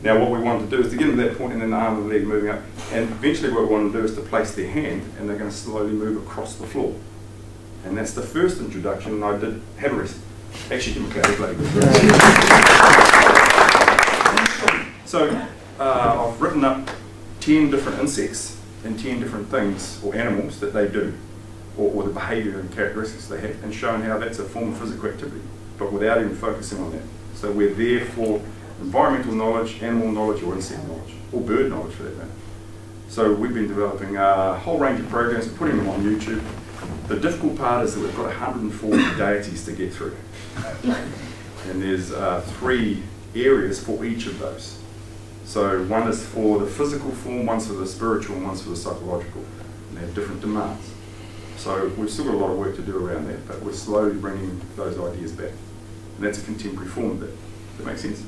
Now what we want to do is to get them to that point and then the arm and the leg moving up. And eventually what we want to do is to place their hand and they're going to slowly move across the floor. And that's the first introduction and I did have a rest. Actually, give a clap, good. So uh, I've written up 10 different insects and 10 different things or animals that they do or, or the behaviour and characteristics they have and shown how that's a form of physical activity but without even focusing on that. So we're there for environmental knowledge, animal knowledge or insect knowledge or bird knowledge for that matter. So we've been developing a whole range of programs and putting them on YouTube. The difficult part is that we've got 140 deities to get through. And there's uh, three areas for each of those. So one is for the physical form, one's for the spiritual, and one's for the psychological. And they have different demands. So we've still got a lot of work to do around that, but we're slowly bringing those ideas back. And that's a contemporary form of that. Does that make sense?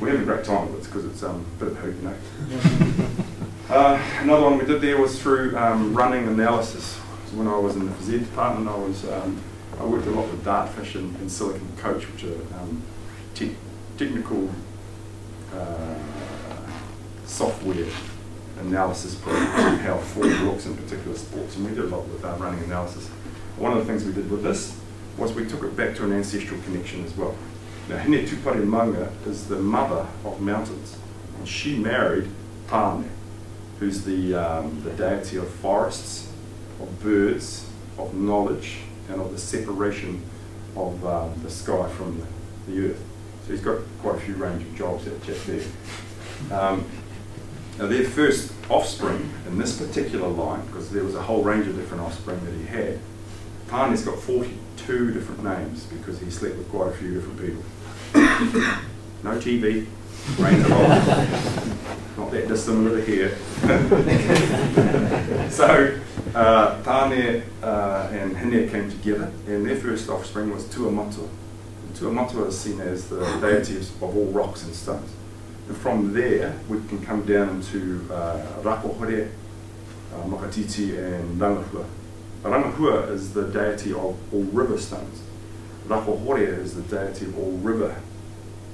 We're having a great time with it because it's um, a bit of hoot, you know. Uh, another one we did there was through um, running analysis. So when I was in the phys department, I was um, I worked a lot with Dartfish and, and Silicon Coach, which are um, te technical uh, software analysis programs how form looks in particular sports, and we did a lot with uh, running analysis. One of the things we did with this was we took it back to an ancestral connection as well. Now, Hine-tūpari-maunga is the mother of mountains, and she married Tāne, who's the, um, the deity of forests, of birds, of knowledge, and of the separation of um, the sky from the, the earth. So he's got quite a few range of jobs, that chap there. Um, now their first offspring in this particular line, because there was a whole range of different offspring that he had, Tāne's got 42 different names because he slept with quite a few different people. no TV, not that dissimilar here. so uh, Tāne uh, and Hine came together and their first offspring was Tuamatua. Tuamatua is seen as the deity of all rocks and stones. And from there, we can come down to uh, Rakahore, uh, Makatiti, and Rangahua. Rangahua is the deity of all river stones. Rakahore is the deity of all river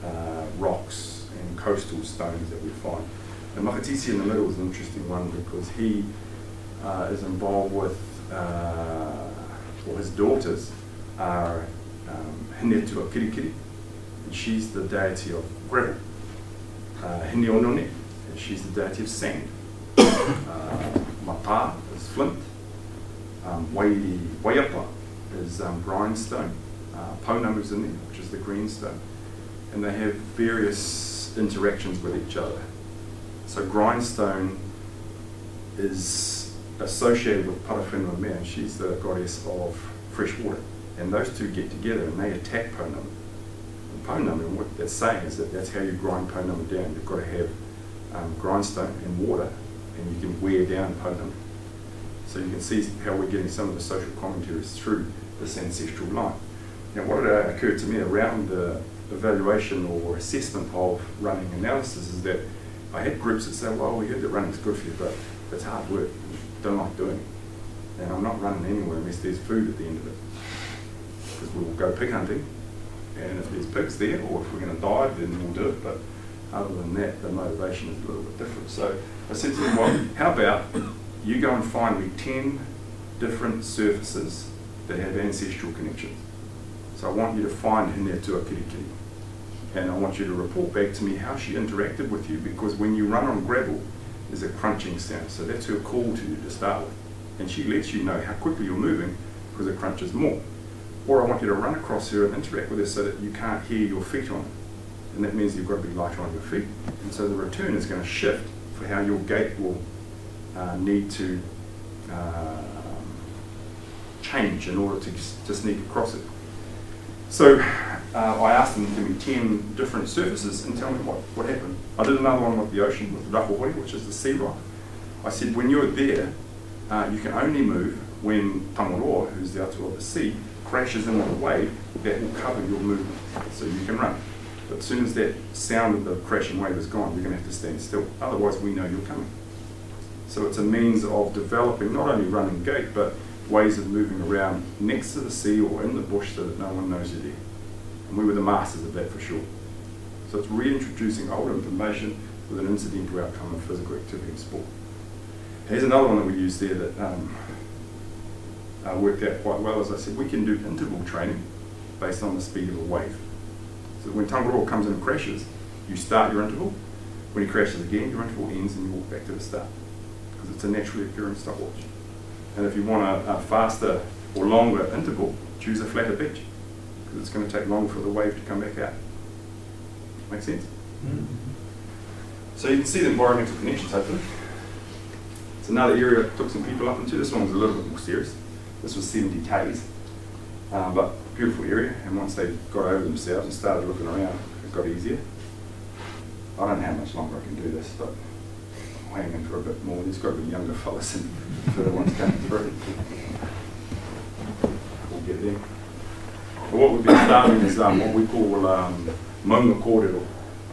uh, rocks and coastal stones that we find. And Makatiti in the middle is an interesting one because he uh, is involved with, uh, well, his daughters are um, Hinetua Kirikiri, and she's the deity of gravel uh, Hineonone, she's the deity of sand. Uh, Mapa is flint. Um, Wai, Waiapa is um, grindstone. Uh, in there, which is the greenstone. And they have various interactions with each other. So grindstone is associated with Parawhenua Mea, she's the goddess of fresh water. And those two get together and they attack Pounamu pounamu, and what that's saying is that that's how you grind pounamu down. You've got to have um, grindstone and water, and you can wear down pounamu. So you can see how we're getting some of the social commentaries through this ancestral line. Now, what occurred to me around the evaluation or assessment of running analysis is that I had groups that say, well, we heard that running's good for you, but it's hard work. Don't like doing it. And I'm not running anywhere unless there's food at the end of it. Because we'll go pig hunting, and if there's pigs there, or if we're going to dive, then we'll do it. But other than that, the motivation is a little bit different. So I said to them, well, how about you go and find me 10 different surfaces that have ancestral connections. So I want you to find Hinetua Kirikiri. And I want you to report back to me how she interacted with you because when you run on gravel, there's a crunching sound. So that's her call to you to start with. And she lets you know how quickly you're moving because it crunches more. Or I want you to run across her and interact with her so that you can't hear your feet on it. And that means you've got to be lighter on your feet. And so the return is going to shift for how your gait will uh, need to uh, change in order to, to sneak across it. So uh, I asked them to give me 10 different surfaces and tell me what, what happened. I did another one with the ocean, with the Rakohoi, which is the sea rock. I said, when you're there, uh, you can only move when Tangaroa, who's the atua of the sea, crashes in with a wave, that will cover your movement, so you can run. But as soon as that sound of the crashing wave is gone, you're going to have to stand still. Otherwise, we know you're coming. So it's a means of developing not only running gait, but ways of moving around next to the sea or in the bush so that no one knows you're there. And we were the masters of that for sure. So it's reintroducing old information with an incidental outcome of physical activity and sport. Here's another one that we used there that um, uh, worked out quite well. As I said, we can do interval training based on the speed of a wave. So when Tangaroa comes in and crashes, you start your interval. When he crashes again, your interval ends and you walk back to the start it's a naturally occurring stopwatch. And if you want a, a faster or longer interval, choose a flatter beach because it's going to take longer for the wave to come back out. Make sense? Mm -hmm. So you can see the environmental connections hopefully. It's another area I took some people up into. This one was a little bit more serious. This was 70 Ks, um, but beautiful area. And once they got over themselves and started looking around, it got easier. I don't know how much longer I can do this, but I'll for a bit more. There's got to be younger fellas and further ones coming through. We'll get there. But what we've been starting is um, what we call um, Maunga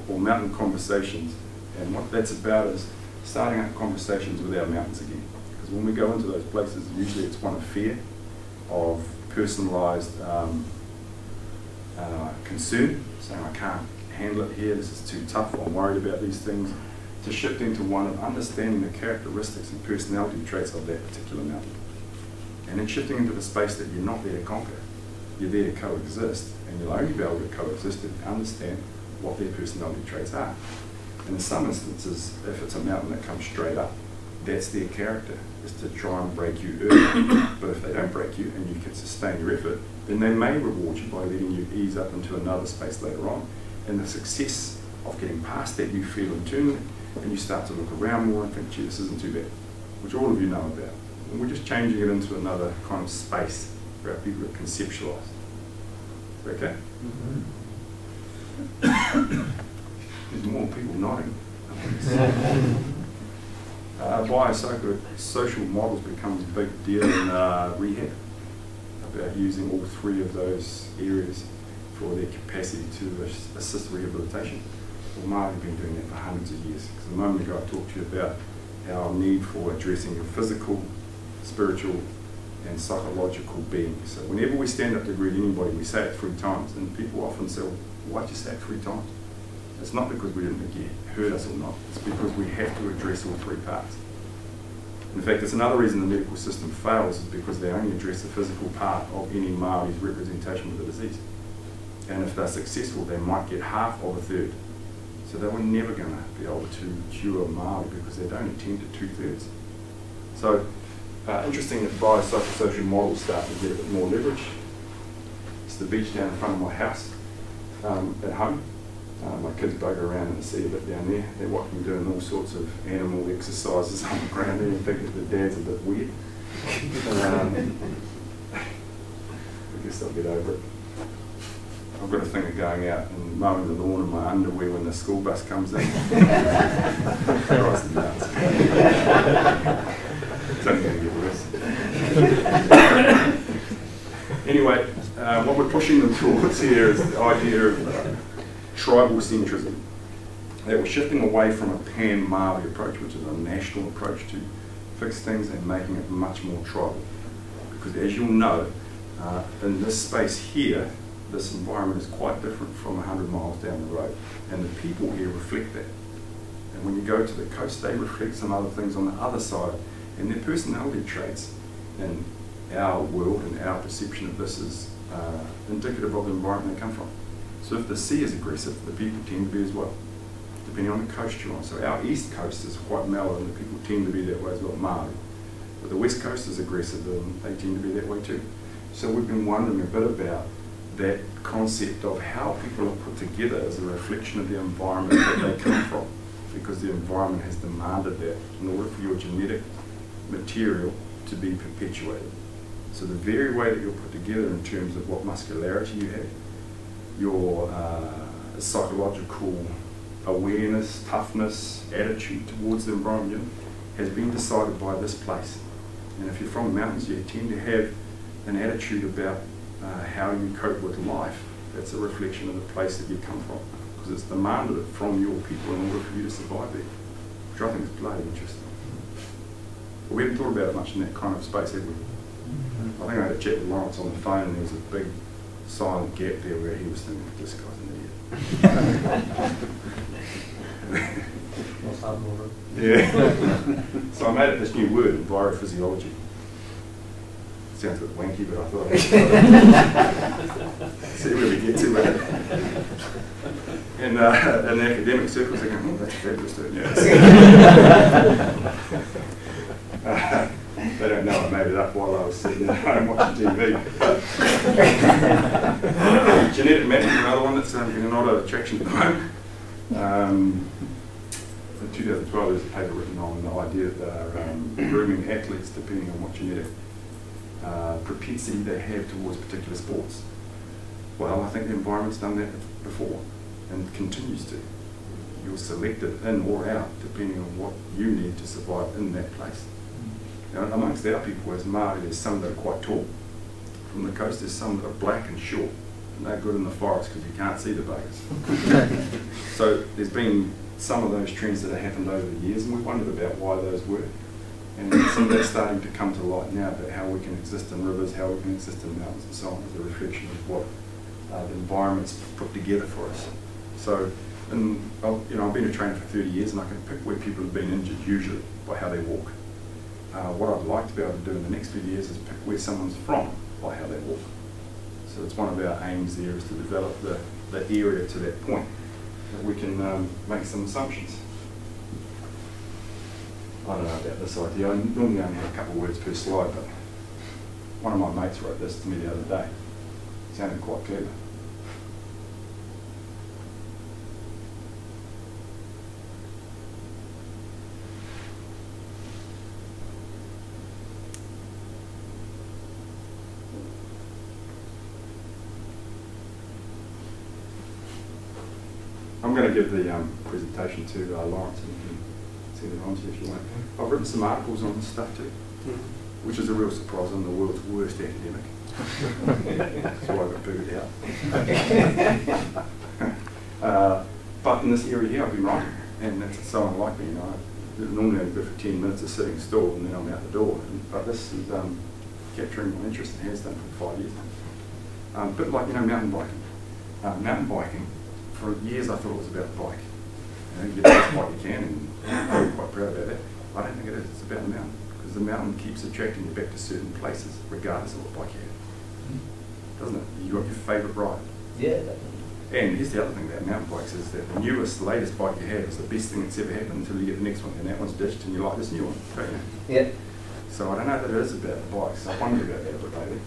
or mountain conversations. And what that's about is starting up conversations with our mountains again. Because when we go into those places, usually it's one of fear, of personalised um, uh, concern, saying I can't handle it here, this is too tough, I'm worried about these things, to shifting to one of understanding the characteristics and personality traits of that particular mountain. And then shifting into the space that you're not there to conquer, you're there to coexist, and you'll only be able to coexist if you understand what their personality traits are. And in some instances, if it's a mountain that comes straight up, that's their character, is to try and break you early. but if they don't break you and you can sustain your effort, then they may reward you by letting you ease up into another space later on. And the success of getting past that you feel internally, and you start to look around more and think, gee, this isn't too bad, which all of you know about. And we're just changing it into another kind of space for our people to conceptualize. Okay? There's more people nodding. uh, biopsychosocial models becomes a big deal in uh, rehab about using all three of those areas for their capacity to assist rehabilitation. Mark has been doing that for hundreds of years. Because a moment ago I talked to you about our need for addressing your physical, spiritual, and psychological being. So whenever we stand up to greet anybody, we say it three times, and people often say, well, why'd you say it three times? It's not because we didn't get hurt us or not, it's because we have to address all three parts. In fact, it's another reason the medical system fails is because they only address the physical part of any Māori's representation of the disease. And if they're successful, they might get half of a third. So they were never going to be able to cure Māori because they'd only tend to two-thirds. So uh, interesting that biopsychosocial models start to get a bit more leverage. It's the beach down in front of my house um, at home. Uh, my kids bugger around in the sea a bit down there. They watch me doing all sorts of animal exercises on the ground there and think that the dad's a bit weird. um, I guess they'll get over it. I've got a thing of going out and mowing the lawn in my underwear when the school bus comes in. Christ it's only going to get worse. anyway, uh, what we're pushing them towards here is the idea of uh, tribal centrism. That we're shifting away from a pan-Māori approach, which is a national approach to fix things and making it much more tribal. Because as you'll know, uh, in this space here, this environment is quite different from 100 miles down the road. And the people here reflect that. And when you go to the coast, they reflect some other things on the other side. And their personality traits in our world and our perception of this is uh, indicative of the environment they come from. So if the sea is aggressive, the people tend to be as well, depending on the coast you're on. So our east coast is quite mellow and the people tend to be that way as well, Māori. But the west coast is aggressive and they tend to be that way too. So we've been wondering a bit about that concept of how people are put together is a reflection of the environment that they come from, because the environment has demanded that in order for your genetic material to be perpetuated. So the very way that you're put together in terms of what muscularity you have, your uh, psychological awareness, toughness, attitude towards the environment has been decided by this place. And if you're from the mountains, you tend to have an attitude about uh, how you cope with life. That's a reflection of the place that you come from, because it's demanded from your people in order for you to survive there, which I think is bloody interesting. But we haven't thought about it much in that kind of space, have we? I think I had a chat with Lawrence on the phone, and there was a big silent gap there where he was thinking, this guy's an idiot. yeah. so I made up this new word, envirophysiology sounds a bit wanky, but I thought I'd see where we get to with it. In, uh, in the academic circles, they go, oh, that's fabulous, yeah. uh, they don't know I made it up while I was sitting at home watching TV. Genetic mapping is another one that's um, getting a lot of attraction at the moment. Um, in 2012, there's a paper written on the idea that um, grooming athletes depending on what genetic uh, propensity they have towards particular sports. Well, I think the environment's done that before and continues to. You're selected in or out depending on what you need to survive in that place. Now, amongst our people as Māori, there's some that are quite tall. From the coast, there's some that are black and short. And they're good in the forest because you can't see the buggers. so there's been some of those trends that have happened over the years, and we wondered about why those were. And some of that's starting to come to light now about how we can exist in rivers, how we can exist in mountains and so on as a reflection of what uh, the environment's put together for us. So, and you know, I've been a trainer for 30 years and I can pick where people have been injured usually by how they walk. Uh, what I'd like to be able to do in the next few years is pick where someone's from by how they walk. So it's one of our aims there is to develop the, the area to that point that we can um, make some assumptions. I don't know about this idea. I normally only have a couple of words per slide, but one of my mates wrote this to me the other day. It sounded quite clever. I'm going to give the um, presentation to uh, Lawrence see the on if you want. I've written some articles on this stuff too, which is a real surprise. I'm the world's worst academic. That's why I got booted out. uh, but in this area here, I've been writing, and that's so unlike me. You know, I normally only go for 10 minutes of sitting still, and then I'm out the door. And, but this is um, capturing my interest and has done for five years now. Um, but like, you know, mountain biking. Uh, mountain biking, for years I thought it was about the bike. You know, you get the best bike you can, and I'm quite proud about that. I don't think it is. It's about the mountain, because the mountain keeps attracting you back to certain places, regardless of what bike you have. Doesn't it? You got your favourite ride. Yeah, definitely. And here's the other thing about mountain bikes is that the newest, latest bike you have is the best thing that's ever happened until you get the next one, and that one's ditched, and you like this new one, don't you? Yeah. So I don't know that it is about the bikes. I wonder about that a bit lately.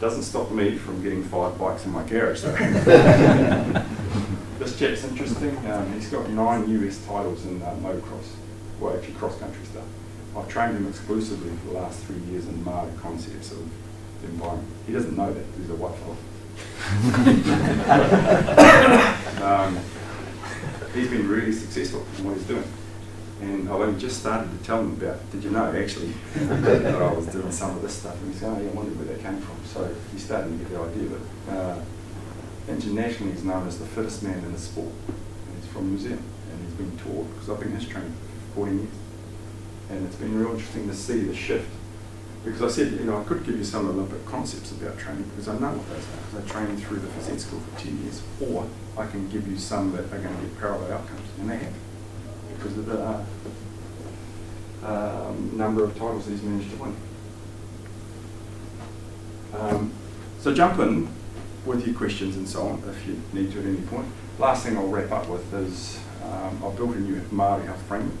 Doesn't stop me from getting five bikes in my garage though. This chap's interesting. Um, he's got nine US titles in uh, motocross, well actually cross country stuff. I've trained him exclusively for the last three years in Māori concepts of the environment. He doesn't know that, he's a white fellow. um, he's been really successful in what he's doing. And I've only just started to tell him about, did you know actually, that I was doing some of this stuff. And he's going, oh, yeah, I wondered where that came from. So he's starting to get the idea of it. Uh, internationally, he's known as the fittest man in the sport. And he's from New Zealand. And he's been taught, because I've been his trainer for 14 years. And it's been real interesting to see the shift. Because I said, you know, I could give you some Olympic concepts about training because I know what those are, because I trained through the phys ed school for 10 years. Or I can give you some that are going to get parallel outcomes, and they have because of the uh, um, number of titles he's managed to win. Um, so jump in with your questions and so on if you need to at any point. Last thing I'll wrap up with is um, I've built a new Māori health framework,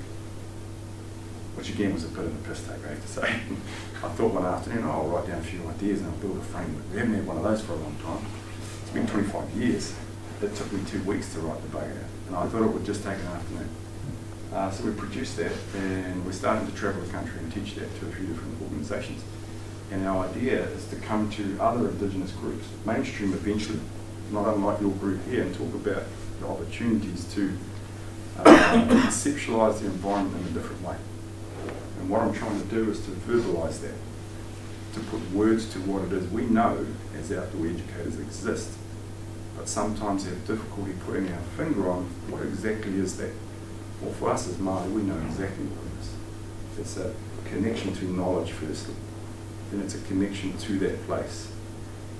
which again was a bit of a piss take, I have to say. I thought one afternoon, oh, I'll write down a few ideas and I'll build a framework. We haven't had one of those for a long time. It's been 25 years. It took me two weeks to write the bugger and I thought it would just take an afternoon. Uh, so we produced that and we're starting to travel the country and teach that to a few different organisations. And our idea is to come to other Indigenous groups, mainstream eventually, not unlike your group here, and talk about the opportunities to uh, conceptualise the environment in a different way. And what I'm trying to do is to verbalise that, to put words to what it is we know as outdoor educators exist, but sometimes have difficulty putting our finger on what exactly is that. Well, for us as Māori, we know exactly what it is. It's a connection to knowledge firstly, then it's a connection to that place.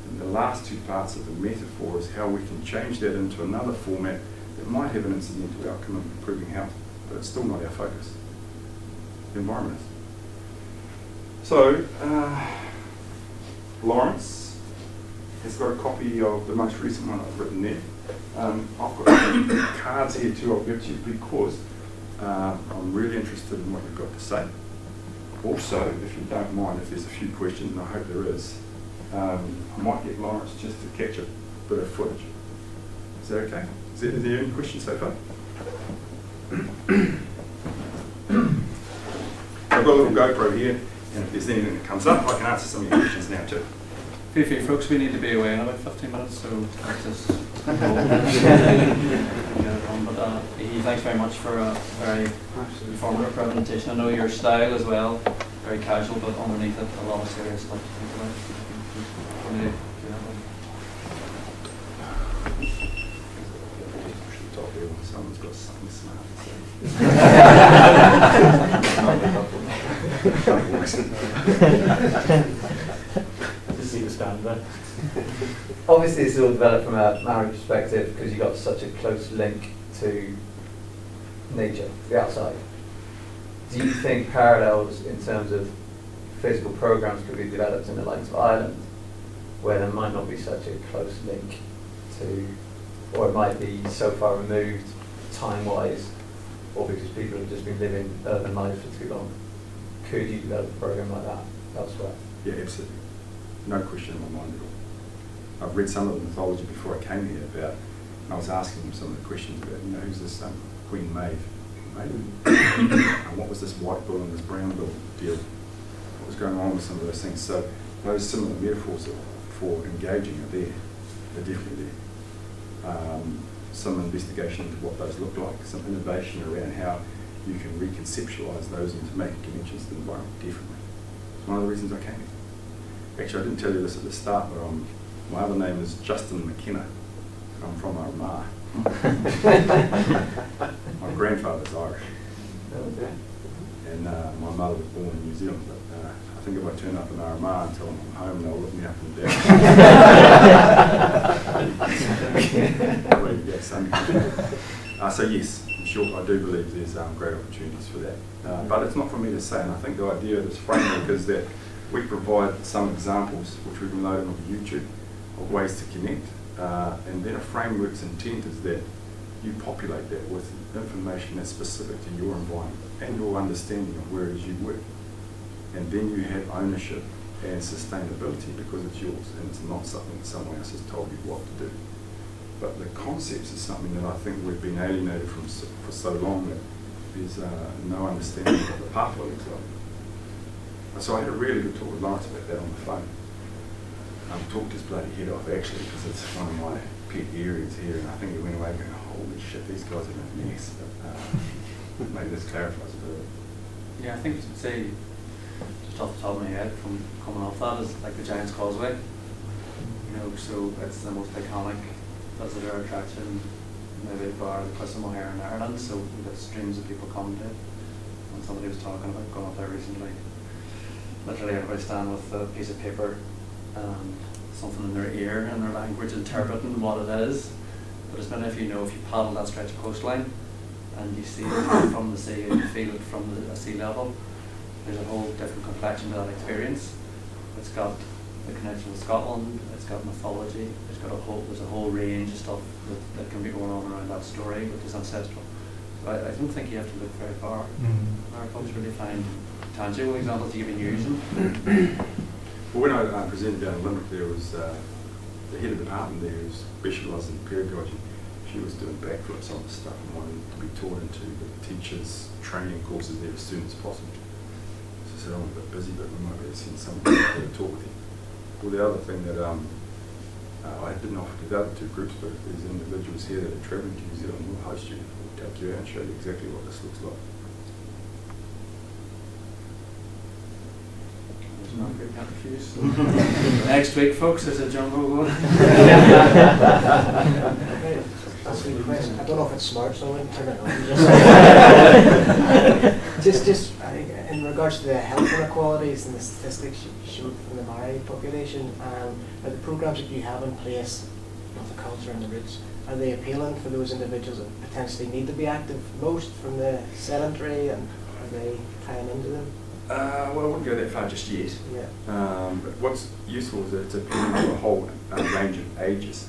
And the last two parts of the metaphor is how we can change that into another format that might have an incidental outcome of improving health, but it's still not our focus. The environment. So, uh, Lawrence has got a copy of the most recent one I've written there. Um, I've got cards here too I'll give to you because uh, I'm really interested in what you've got to say. Also, if you don't mind, if there's a few questions, and I hope there is, um, I might get Lawrence just to catch a bit of footage. Is that okay? Is there, is there any questions so far? I've got a little GoPro here, and if there's anything that comes up, I can answer some of your questions now too. Few, few folks, we need to be away in about 15 minutes, so let's just get. But uh, Ihi, thanks very much for a very informative presentation. I know your style as well, very casual, but underneath it, a lot of serious stuff to think about. Wanna do that one? Someone's got something smart to say. Just see the stand there. Obviously, it's all developed from a Maori perspective because you've got such a close link to nature, the outside. Do you think parallels in terms of physical programs could be developed in the likes of Ireland where there might not be such a close link to, or it might be so far removed time-wise, or because people have just been living urban lives for too long. Could you develop a program like that elsewhere? Yeah, absolutely. No question in my mind at all. I've read some of the mythology before I came here about, and I was asking them some of the questions about, you know, who's this um, Queen Maeve? And what was this white bull and this brown bull deal? What was going on with some of those things? So those similar metaphors for engaging are there. They're definitely there. Um, some investigation into what those look like, some innovation around how you can reconceptualize those into making connections to the environment, differently. It's one of the reasons I came here. Actually, I didn't tell you this at the start, but um, my other name is Justin McKenna. I'm from Armagh. my grandfather's Irish, Okay. and uh, my mother was born in New Zealand. But uh, I think if I turn up in Armagh and tell them I'm home, they'll look me up and down. Where you get some- uh, so yes, in short, I do believe there's um, great opportunities for that. Uh, but it's not for me to say, and I think the idea of this framework is that we provide some examples, which we can load on YouTube, of ways to connect. Uh, and then a framework's intent is that you populate that with information that's specific to your environment and your understanding of where it is you work. And then you have ownership and sustainability because it's yours and it's not something that someone else has told you what to do. But the concepts is something that I think we've been alienated from so, for so long that there's uh, no understanding of the pathway looks like. So I had a really good talk with Lawrence about that on the phone. Um, talked his bloody head off actually because it's one of my pet areas here and I think he went away going, holy shit, these guys are a mess. But uh, maybe this clarifies a bit. Yeah, I think to say, just off the top of my head, from coming off that, is like the Giant's Causeway. You know, so it's the most iconic visitor attraction, maybe bar the Cliffs of Moher in Ireland, so we've got streams of people coming to it. And somebody was talking about going up there recently. Literally everybody standing with a piece of paper and something in their ear and their language interpreting what it is. But as many of you know, if you paddle that stretch of coastline and you see it from the sea and you feel it from the sea level, there's a whole different complexion to that experience. It's got the connection with Scotland, it's got mythology, it's got a whole there's a whole range of stuff that, that can be going on around that story, which is ancestral. So I, I don't think you have to look very far. Our folks really find tangible examples you can use. Well, when I uh, presented down in Limerick, there was uh, the head of the department there who specialised in pedagogy. She was doing backflips on the stuff and wanted to be taught into the teachers' training courses there as soon as possible. So I said, I'm a bit busy, but we might be able to send someone to talk with you. Well, the other thing that um, uh, I didn't offer to the other two groups, but if there's individuals here that are travelling to New Zealand, we'll host you, we'll take you out and show you exactly what this looks like. Not great can't. Next week, folks, there's a jungle going. That's a good question. I don't know if it's smart, so I wouldn't turn it on. Just, just, I think, in regards to the health inequalities and the statistics you showed from the Maori population, um, are the programs that you have in place of the culture and the roots, are they appealing for those individuals that potentially need to be active most from the sedentary, and are they tying into them? Uh, well, I wouldn't go that far just yet. Yeah. Um, but what's useful is that it's appealing to a whole uh, range of ages.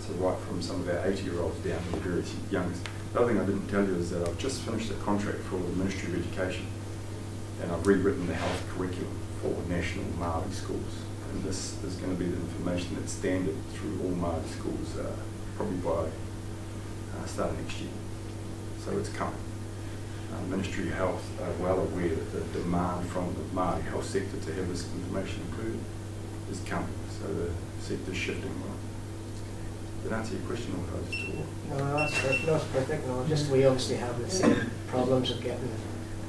So right from some of our 80-year-olds down to the very youngest. The other thing I didn't tell you is that I've just finished a contract for the Ministry of Education and I've rewritten the health curriculum for national Māori schools. And this is going to be the information that's standard through all Māori schools uh, probably by uh, start of next year. So it's coming. Uh, Ministry of Health are well aware that the demand from the Māori health sector to have this information included is coming. So the sector's shifting well. Did that answer your question or was I just talking? No, no, that's perfect. No, it's perfect. No, just we obviously have the same problems of getting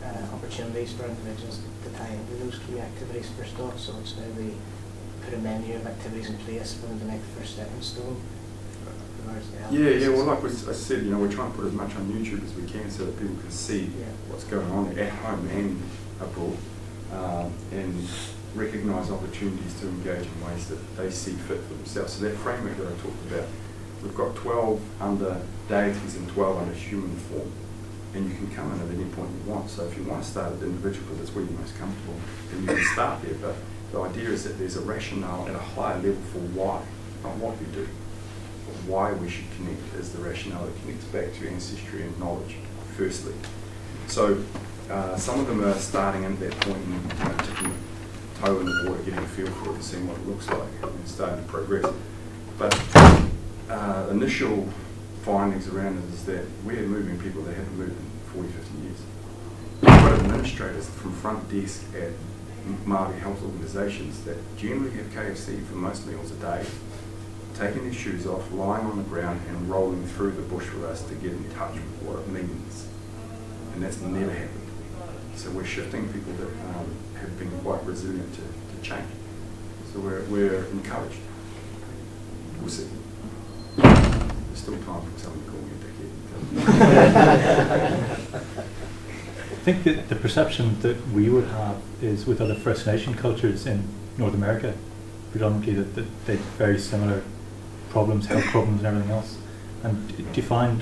uh, opportunities for individuals to tie into those key activities first off. So it's now we put a menu of activities in place for them to make the first stepping stone. with regards to health Yeah, yeah. Well, like we, I said, you know, we're trying to put as much on YouTube as we can so that people can see Yeah. what's going on at home and abroad, um, and recognise opportunities to engage in ways that they see fit for themselves. So that framework that I talked about, we've got 12 under deities and 12 under human form. And you can come in at any point you want. So if you want to start at an individual because that's where you're most comfortable, then you can start there. But The idea is that there's a rationale at a higher level for why, not what you do. Why we should connect is the rationale that connects back to ancestry and knowledge, firstly. So uh, some of them are starting at that point and you know, taking a toe in the water, getting a feel for it and seeing what it looks like and starting to progress. But uh, initial findings around it is that we're moving people that haven't moved in 40, 50 years. We've administrators from front desk at Māori health organisations that generally have KFC for most meals a day, taking their shoes off, lying on the ground and rolling through the bush with us to get in touch with what it means. And that's never happened. So we're shifting people that um, have been quite resilient to, to change. So we're, we're encouraged. We'll see. There's still time for someone to call me a dickhead. I think that the perception that we would have is with other First Nation cultures in North America, predominantly that, that they're very similar problems, health problems and everything else. And do you find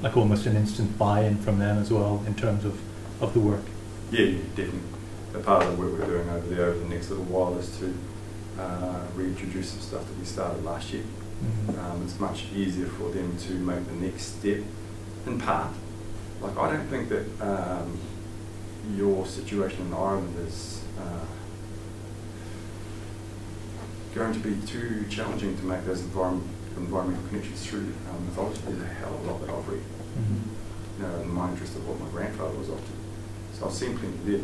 like almost an instant buy-in from them as well in terms of, of the work? Yeah, definitely. A part of the work we're doing over there over the next little while is to uh, reintroduce some stuff that we started last year. Mhm. Um, it's much easier for them to make the next step in part. Like, I don't think that um, your situation in Ireland is uh, going to be too challenging to make those environment, environmental connections through um, mythology. There's a hell of a lot that I've read Mhm. you know, in my interest of what my grandfather was up to. So I've seen plenty there.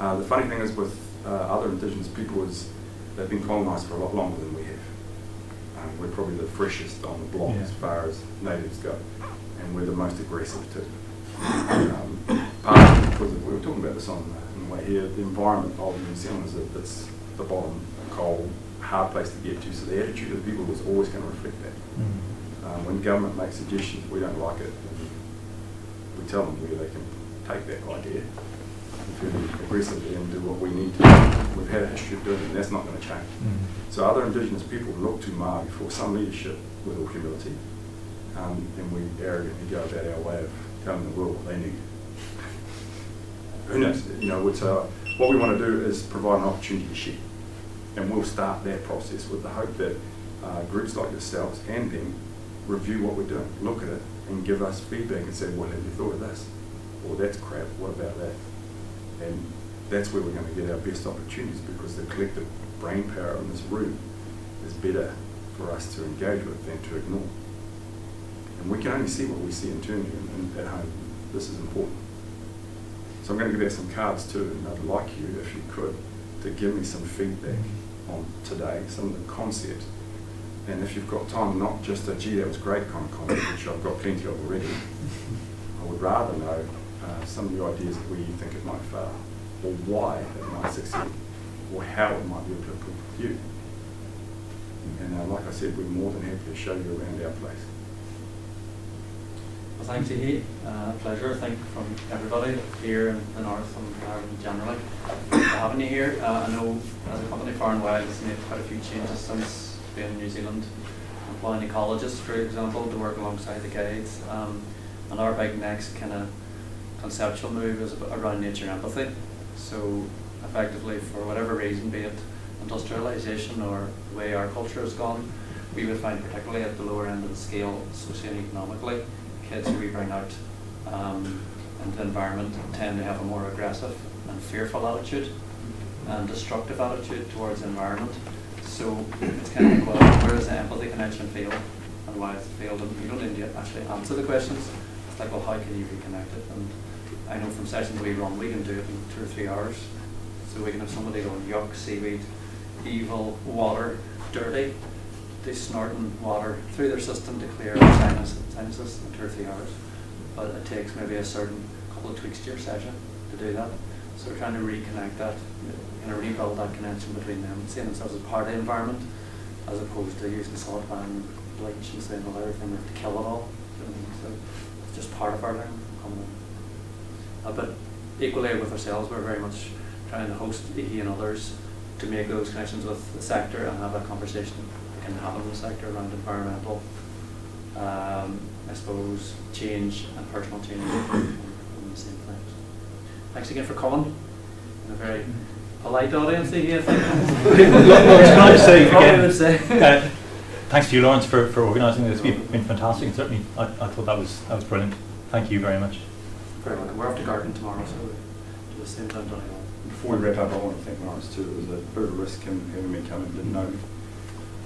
Uh, the funny thing is with uh, other indigenous people is they've been colonised for a lot longer than we have. Um, we're probably the freshest on the block Yeah. as far as natives go, and we're the most aggressive too. Um, partly because of, we were talking about this on the, on the way here, the environment of New Zealand is that it's the bottom, cold, hard place to get to, so the attitude of the people was always going to reflect that. Mhm. Um, when government makes suggestions, we don't like it. We tell them where they can take that idea aggressively and do what we need to. Do. We've had a history of doing it, and that's not going to change. Mhm. So other Indigenous people look to Māori for some leadership with all humility, um, and we arrogantly go about our way of telling the world what they need. Who knows? You know, uh, what we want to do is provide an opportunity to share, and we'll start that process with the hope that uh, groups like yourselves and them review what we're doing, look at it, and give us feedback and say, "What have you thought of this?" Or "That's crap. What about that?" And that's where we're going to get our best opportunities because the collective brain power in this room is better for us to engage with than to ignore. And we can only see what we see internally and at home. This is important. So I'm going to give out some cards too, and I'd like you, if you could, to give me some feedback on today, some of the concepts. And if you've got time, not just a gee, that was great kind of comment, which I've got plenty of already. I would rather know uh, some of the ideas where you think it might fail, or why it might succeed, or how it might be applicable to you. And uh, like I said, we're more than happy to show you around our place. Well, thanks, Ihi. Uh, pleasure, I think, from everybody here in the North and Ireland generally. for having you here. Uh, I know as a company far and wide has made quite a few changes since being in New Zealand, employing ecologists, for example, to work alongside the guides. Um, and our big next kind of conceptual move is around nature empathy. So effectively, for whatever reason, be it industrialization or the way our culture has gone, we would find particularly at the lower end of the scale, socioeconomically, kids who we bring out um, into environment tend to have a more aggressive and fearful attitude and destructive attitude towards the environment. So it's kind of like, well, where does the empathy connection fail and why it failed? And you don't need to actually answer the questions. It's like, well, how can you reconnect it? And I know from sessions we run, we can do it in two or three hours. So we can have somebody going, yuck, seaweed, evil, water, dirty. They snorting water through their system to clear sinus, sinuses in two or three hours. But it takes maybe a certain couple of tweaks to your session to do that. So we're trying to reconnect that, kind of rebuild that connection between them, seeing themselves as part of the environment, as opposed to using salt and bleach and saying, well, everything we have to kill it all. You know, So it's just part of our learning. Uh, but equally with ourselves, we're very much trying to host Ihi and others to make those connections with the sector and have that conversation in the sector around environmental, um, I suppose, change and personal change on the same things. Thanks again for coming. In a very polite audience here, I think. Can I just say again, uh, thanks to you, Lawrence, for, for organising this. You've been fantastic, and certainly I, I thought that was that was brilliant. Thank you very much. Very welcome. We're off to Gartan tomorrow, so we'll do the same time Donegal. Before we wrap up, I want to thank Lawrence too. It was a bit of a risk him having me come and didn't know me.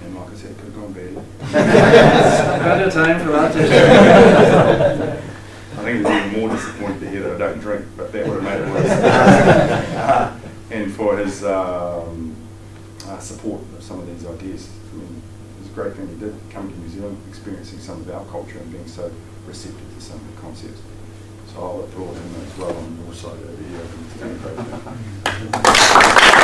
And like I said, it could have gone. Plenty of time for that. I think he was even more disappointed to hear that I don't drink, but that would have made it worse. and for his um, uh, support of some of these ideas. I mean, it was a great thing he did, coming to New Zealand, experiencing some of our culture and being so receptive to some of the concepts. So I'll applaud him as well on your side over here.